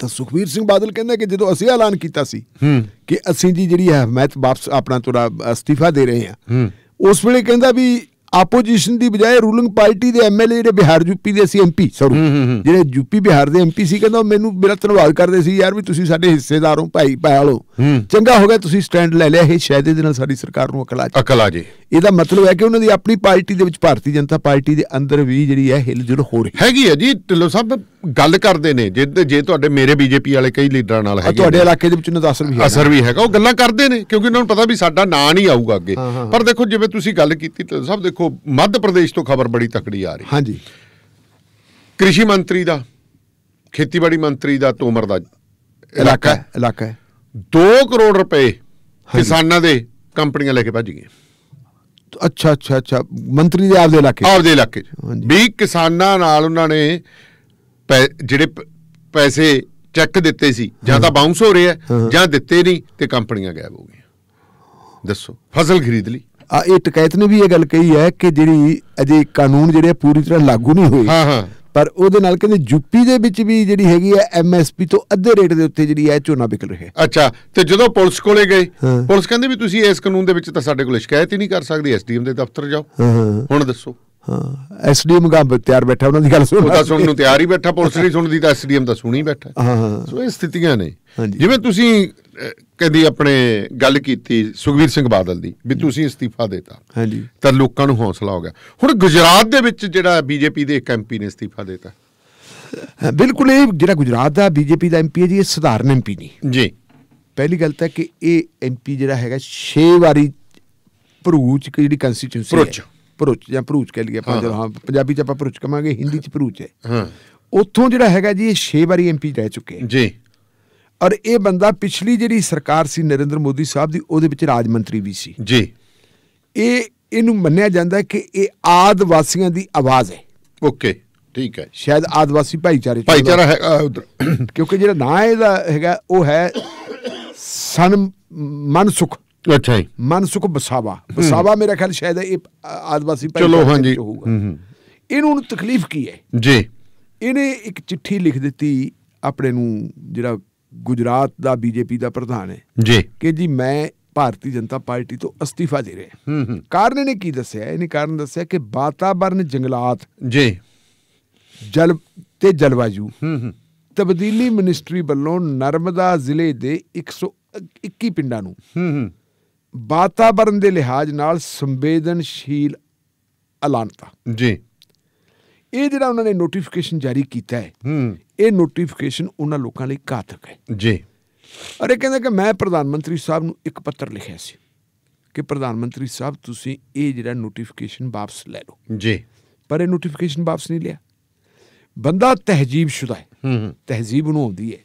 ਤਾਂ ਸੁਖਵੀਰ ਸਿੰਘ ਬਾਦਲ ਕਹਿੰਦਾ ਕਿ ਜਦੋਂ ਅਸੀਂ ਐਲਾਨ ਕੀਤਾ ਸੀ ਹੂੰ ਕਿ ਅਸੀਂ ਜੀ ਜਿਹੜੀ ਹੈ ਹਮਾਇਤ ਵਾਪਸ ਆਪਣਾ ਤੋੜਾ ਅਸਤੀਫਾ ਦੇ ਰਹੇ ਹਾਂ ਹੂੰ ਉਸ ਵੇਲੇ ਕਹਿੰਦਾ ਵੀ ਆਪੋਜੀਸ਼ਨ ਦੀ ਬਜਾਏ ਰੂਲਿੰਗ ਪਾਰਟੀ ਦੇ ਐਮਐਲਏ ਜਿਹੜੇ ਬਿਹਾਰ ਯੂਪੀ ਦੇ ਸੀ ਐਮਪੀ ਸੌਰੀ। ਜਿਹੜੇ ਯੂਪੀ ਬਿਹਾਰ ਦੇ ਐਮਪੀ ਸੀ ਕਹਿੰਦਾ ਮੈਨੂੰ ਮੇਰਾ ਧੰਨਵਾਦ ਕਰਦੇ ਸੀ ਯਾਰ ਵੀ ਤੁਸੀਂ ਸਾਡੇ ਹਿੱਸੇਦਾਰ ਹੋ ਭਾਈ ਭਾਲੋ ਹੂੰ। ਚੰਗਾ ਹੋ ਗਿਆ ਤੁਸੀਂ ਸਟੈਂਡ ਲੈ ਲਿਆ ਇਹ ਸ਼ਾਇਦ ਇਹਦੇ ਨਾਲ ਸਾਡੀ ਸਰਕਾਰ ਨੂੰ ਅਕਲ ਆ ਜਾਏ ਅਕਲ ਆ ਜੇ ਇਹਦਾ ਮਤਲਬ ਹੈ ਕਿ ਉਹਨਾਂ ਦੀ ਆਪਣੀ ਪਾਰਟੀ ਦੇ ਵਿੱਚ ਭਾਰਤੀ ਜਨਤਾ ਪਾਰਟੀ ਦੇ ਅੰਦਰ ਵੀ ਜਿਹੜੀ ਹੈ ਹਿਲਜੁਲ ਹੋ ਰਹੀ ਹੈਗੀ ਹੈ ਜੀ ਢਿੱਲੋਂ ਸਾਹਿਬ ਗੱਲ ਕਰਦੇ ਨੇ ਜੇ ਜੇ ਤੁਹਾਡੇ ਮੇਰੇ ਬੀਜੇਪੀ ਵਾਲੇ ਕਈ ਲੀਡਰਾਂ ਨਾਲ ਹੈਗੇ ਤੁਹਾਡੇ। ਇਲਾਕੇ ਦੇ ਵਿੱਚ ਉਹਨਾਂ ਦਾ ਅਸਰ ਵੀ ਹੈ ਅਸਰ ਵੀ ਹੈਗਾ ਉਹ ਗੱਲਾਂ ਕਰਦੇ ਨੇ ਕਿਉਂਕਿ ਉਹਨਾਂ ਨੂੰ ਪਤਾ ਵੀ ਸਾਡਾ ਨਾਂ ਨਹੀਂ ਆਊਗਾ ਅੱਗੇ। ਪਰ ਦੇਖੋ ਜਿਵੇਂ ਤੁਸੀਂ ਗੱਲ ਕੀਤੀ ਸਾਹਿਬ ਦੇਖੋ ਮੱਧ ਪ੍ਰਦੇਸ਼ ਤੋਂ ਖਬਰ ਬੜੀ ਤਕੜੀ ਆ ਰਹੀ। ਹਾਂਜੀ। ਕ੍ਰਿਸ਼ੀ ਮੰਤਰੀ ਦਾ ਖੇਤੀਬਾੜੀ ਮੰਤਰੀ ਦਾ ਤੋਮਰ ਦਾ ਇਲਾਕਾ ਇਲਾਕਾ ਹੈ, ਇਲਾਕਾ ਹੈ। 2 ਕਰੋੜ ਰੁਪਏ ਕਿਸਾਨਾਂ ਦੇ ਕੰਪਨੀਆਂ ਲੈ ਕੇ ਭੱਜ ਗਈਆਂ। ਅੱਛਾ ਅੱਛਾ ਅੱਛਾ। ਮੰਤਰੀ ਦੇ ਆਪਦੇ ਇਲਾਕੇ। ਆਪਦੇ ਇਲਾਕੇ 'ਚ। ਵੀ ਕਿਸਾਨਾਂ ਨਾਲ ਉਹਨਾਂ ਨੇ ਜਿਹੜੇ ਪੈਸੇ ਚੈੱਕ ਦਿੱਤੇ ਸੀ ਜਾਂ ਤਾਂ ਬਾਉਂਸ ਹੋ ਰਹੇ। ਜਾਂ ਦਿੱਤੇ ਨਹੀਂ ਤੇ ਕੰਪਨੀਆਂ ਗਾਇਬ ਹੋ ਗਈਆਂ। ਦੱਸੋ ਫਸਲ ਖਰੀਦ ਲਈ। ਆ ਇਹ ਟਕੈਤ ਨੇ ਵੀ ਇਹ ਗੱਲ ਕਹੀ ਹੈ ਕਿ ਜਿਹੜੀ ਅਜੇ ਕਾਨੂੰਨ ਜਿਹੜੇ ਪੂਰੀ ਤਰ੍ਹਾਂ ਲਾਗੂ ਨਹੀਂ ਹੋਏ। ਹਾਂ ਹਾਂ। ਪਰ ਉਹਦੇ ਨਾਲ ਕਹਿੰਦੇ ਯੂਪੀ ਦੇ ਵਿੱਚ ਵੀ ਜਿਹੜੀ ਹੈਗੀ ਹੈ ਐਮਐਸਪੀ ਤੋਂ ਅੱਧੇ ਰੇਟ ਦੇ ਉੱਤੇ ਜਿਹੜੀ ਹੈ ਝੋਨਾ ਵਿਕ ਰਿਹਾ ਹੈ। ਅੱਛਾ ਤੇ ਜਦੋਂ ਪੁਲਿਸ ਕੋਲੇ ਗਏ। ਪੁਲਿਸ ਕਹਿੰਦੇ ਵੀ ਤੁਸੀਂ ਇਸ ਕਾਨੂੰਨ ਦੇ ਵਿੱਚ ਤਾਂ ਸਾਡੇ ਕੋਲ ਸ਼ਿਕਾਇਤ ਹੀ ਨਹੀਂ ਕਰ ਸਕਦੇ ਐਸਡੀਐਮ ਦੇ ਦਫ਼ਤਰ ਜਾਓ। ਹੁਣ ਦੱਸੋ। ਹਾਂ ਐਸਡੀਐਮ ਗਾ ਤਿਆਰ ਬੈਠਾ ਉਹਨਾਂ ਦੀ ਗੱਲ ਸੁਣ ਉਹ ਤਾਂ ਸੁਣਨ ਨੂੰ ਤਿਆਰ ਹੀ ਬੈਠਾ ਪੁਲਿਸ ਨਹੀਂ ਸੁਣਦੀ ਤਾਂ ਐਸਡੀਐਮ ਤਾਂ ਸੁਣੀ ਬੈਠਾ। ਹਾਂ ਹਾਂ। ਸੋ ਇਹ ਸਥਿਤੀਆਂ ਨੇ। ਜਿਵੇਂ ਤੁਸੀਂ ਕਦੀ ਆਪਣੇ ਗੱਲ ਕੀਤੀ ਸੁਖਵੀਰ ਸਿੰਘ ਬਾਦਲ ਦੀ ਵੀ ਤੁਸੀਂ ਅਸਤੀਫਾ ਦੇਤਾ। ਹਾਂਜੀ। ਤਾਂ ਲੋਕਾਂ ਨੂੰ ਹੌਸਲਾ ਹੋ ਗਿਆ। ਹੁਣ ਗੁਜਰਾਤ ਦੇ ਵਿੱਚ ਜਿਹੜਾ ਬੀਜੇਪੀ ਦੇ ਇੱਕ ਐਮਪੀ ਨੇ ਅਸਤੀਫਾ ਦਿੱਤਾ। ਹਾਂ, ਬਿਲਕੁਲ ਇਹ ਜਿਹੜਾ ਗੁਜਰਾਤ ਦਾ ਬੀਜੇਪੀ ਦਾ ਐਮਪੀ ਹੈ ਜੀ ਇਹ ਸਧਾਰਨ ਐਮਪੀ ਨਹੀਂ। ਜੀ। ਪਹਿਲੀ ਗੱਲ ਤਾਂ ਕਿ ਇਹ ਐਮਪੀ ਜਿਹੜਾ ਹੈਗਾ 6 ਵਾਰੀ ਭਰੂਚ ਜਿਹੜੀ ਕੰਸਟੀਟਿਊਂਸੀ ਭਰੂਚ। ਭਰੂਚ ਜਾਂ ਭਰੂਚ ਕਹਿ ਲਈਏ ਆਪਾਂ। ਜਦੋਂ ਹਾਂ ਪੰਜਾਬੀ ਚ ਆਪਾਂ ਭਰੂਚ ਕਵਾਂਗੇ ਹਿੰਦੀ ਚ ਭਰੂਚ ਹੈ। ਹਾਂ। ਉੱਥੋਂ ਜਿਹੜਾ ਹੈਗਾ ਜੀ ਇਹ 6 ਵਾਰੀ ਐਮਪੀ ਰਹਿ ਚੁੱਕੇ ਹੈ। ਜੀ। ਔਰ ਇਹ ਬੰਦਾ ਪਿਛਲੀ ਜਿਹੜੀ ਸਰਕਾਰ ਸੀ ਨਰਿੰਦਰ ਮੋਦੀ ਸਾਹਿਬ ਦੀ ਉਹਦੇ ਵਿੱਚ ਰਾਜ ਮੰਤਰੀ ਵੀ ਸੀ। ਜੀ। ਇਹ ਇਹਨੂੰ ਮੰਨਿਆ ਜਾਂਦਾ ਹੈ ਕਿ ਇਹ ਆਦਿਵਾਸੀਆਂ ਦੀ ਆਵਾਜ਼ ਹੈ। ਓਕੇ ਠੀਕ ਹੈ। ਸ਼ਾਇਦ ਆਦਿਵਾਸੀ ਭਾਈਚਾਰੇ ਭਾਈਚਾਰਾ ਹੈਗਾ ਉਧਰ। ਕਿਉਂਕਿ ਜਿਹੜਾ ਨਾਂ ਇਹਦਾ ਹੈਗਾ ਉਹ ਹੈ ਸਨ ਮਨਸੁਖ ਅੱਛਾ ਜੀ। ਮਨਸੁਖ ਬਸਾਵਾ ਬਸਾਵਾ ਮੇਰਾ ਖਿਆਲ ਸ਼ਾਇਦ ਇਹ ਆਦਿਵਾਸੀ ਚਲੋ ਹਾਂਜੀ। ਇਹਨੂੰ ਤਕਲੀਫ ਕੀ ਹੈ? ਜੀ। ਇਹਨੇ ਇੱਕ ਚਿੱਠੀ ਲਿਖ ਦਿੱਤੀ ਆਪਣੇ ਨੂੰ ਜਿਹੜਾ ਗੁਜਰਾਤ ਦਾ ਬੀਜੇਪੀ ਦਾ ਪ੍ਰਧਾਨ ਹੈ। ਜੀ। ਕਿ ਜੀ ਮੈਂ ਭਾਰਤੀ ਜਨਤਾ ਪਾਰਟੀ ਤੋਂ ਅਸਤੀਫਾ ਦੇ ਰਿਹਾ। ਹੂੰ ਹੂੰ। ਕਾਰਨ ਇਹਨੇ ਕੀ ਦੱਸਿਆ? ਇਹਨੇ ਕਾਰਨ ਦੱਸਿਆ ਕਿ ਵਾਤਾਵਰਨ ਜੰਗਲਾਤ ਜੀ। ਜਲ ਤੇ ਜਲਵਾਯੂ ਹੂੰ ਹੂੰ। ਤਬਦੀਲੀ ਮਿਨਿਸਟਰੀ ਵੱਲੋਂ ਨਰਮਦਾ ਜ਼ਿਲ੍ਹੇ ਦੇ 121 ਪਿੰਡਾਂ ਨੂੰ ਹੂੰ ਹੂੰ। ਵਾਤਾਵਰਨ ਦੇ ਲਿਹਾਜ਼ ਨਾਲ ਸੰਵੇਦਨਸ਼ੀਲ ਐਲਾਨਤਾ। ਜੀ। ਇਹ ਜਿਹੜਾ ਉਹਨਾਂ ਨੇ ਨੋਟੀਫਿਕੇਸ਼ਨ ਜਾਰੀ ਕੀਤਾ ਹੈ ਹੂੰ। ਇਹ ਨੋਟੀਫਿਕੇਸ਼ਨ ਉਹਨਾਂ ਲੋਕਾਂ ਲਈ ਘਾਤਕ ਹੈ। ਜੀ। ਔਰ ਇਹ ਕਹਿੰਦਾ ਕਿ ਮੈਂ ਪ੍ਰਧਾਨ ਮੰਤਰੀ ਸਾਹਿਬ ਨੂੰ ਇੱਕ ਪੱਤਰ ਲਿਖਿਆ ਸੀ ਕਿ ਪ੍ਰਧਾਨ ਮੰਤਰੀ ਸਾਹਿਬ ਤੁਸੀਂ ਇਹ ਜਿਹੜਾ ਨੋਟੀਫਿਕੇਸ਼ਨ ਵਾਪਸ ਲੈ ਲਓ। ਜੀ। ਪਰ ਇਹ ਨੋਟੀਫਿਕੇਸ਼ਨ ਵਾਪਸ ਨਹੀਂ ਲਿਆ। ਬੰਦਾ ਤਹਿਜੀਬ ਸ਼ੁਦਾ ਹੈ। ਹੂੰ ਹੂੰ। ਤਹਿਜ਼ੀਬ ਨੂੰ ਆਉਂਦੀ ਹੈ।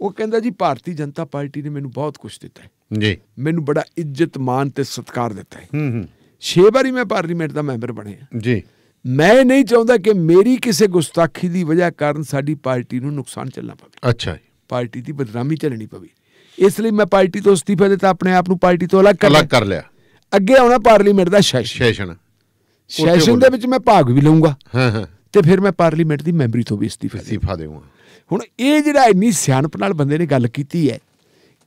ਉਹ ਕਹਿੰਦਾ ਜੀ ਭਾਰਤੀ ਜਨਤਾ ਪਾਰਟੀ ਨੇ ਮੈਨੂੰ ਬਹੁਤ ਕੁਝ ਦਿੱਤਾ ਹੈ। ਜੀ। ਮੈਨੂੰ ਬੜਾ ਇੱਜ਼ਤ ਮਾਨ ਤੇ ਸਤਿਕਾਰ ਦਿੱਤਾ ਹੈ। ਹੂੰ ਹੂੰ। ਛੇ ਵਾਰੀ ਮੈਂ ਪਾਰਲੀਮੈਂਟ ਦਾ ਮੈਂਬਰ ਬਣਿਆ। ਜੀ। ਮੈਂ ਨਹੀਂ ਚਾਹੁੰਦਾ ਕਿ ਮੇਰੀ ਕਿਸੇ ਗੁਸਤਾਖੀ ਦੀ ਵਜ੍ਹਾ ਕਾਰਨ ਸਾਡੀ ਪਾਰਟੀ ਨੂੰ ਨੁਕਸਾਨ ਚੱਲਣਾ ਪਵੇ। ਅੱਛਾ ਜੀ। ਪਾਰਟੀ ਦੀ ਬਦਨਾਮੀ ਚੱਲਣੀ ਪਵੇ। ਇਸ ਲਈ ਮੈਂ ਪਾਰਟੀ ਤੋਂ ਅਸਤੀਫਾ ਦਿੱਤਾ ਆਪਣੇ ਆਪ ਨੂੰ ਪਾਰਟੀ ਤੋਂ ਅਲੱਗ ਕਰ ਅਲੱਗ ਕਰ ਲਿਆ। ਅੱਗੇ ਆਉਣਾ ਪਾਰਲੀਮੈਂਟ ਦਾ ਸੈਸ਼ਨ। ਸੈਸ਼ਨ। ਸੈਸ਼ਨ ਦੇ ਵਿੱਚ ਮੈਂ ਭਾਗ ਵੀ ਲਵਾਂਗਾ ਹਾਂ ਹਾਂ। ਤੇ ਫਿਰ ਮੈਂ ਪਾਰਲੀਮੈਂਟ ਦੀ ਮੈਂਬਰੀ ਤੋਂ ਵੀ ਅਸਤੀਫਾ ਦੇਵਾਂ। ਹੁਣ ਇਹ ਜਿਹੜਾ ਇੰਨੀ ਸਿਆਣਪ ਨਾਲ ਬੰਦੇ ਨੇ ਗੱਲ ਕੀਤੀ ਹੈ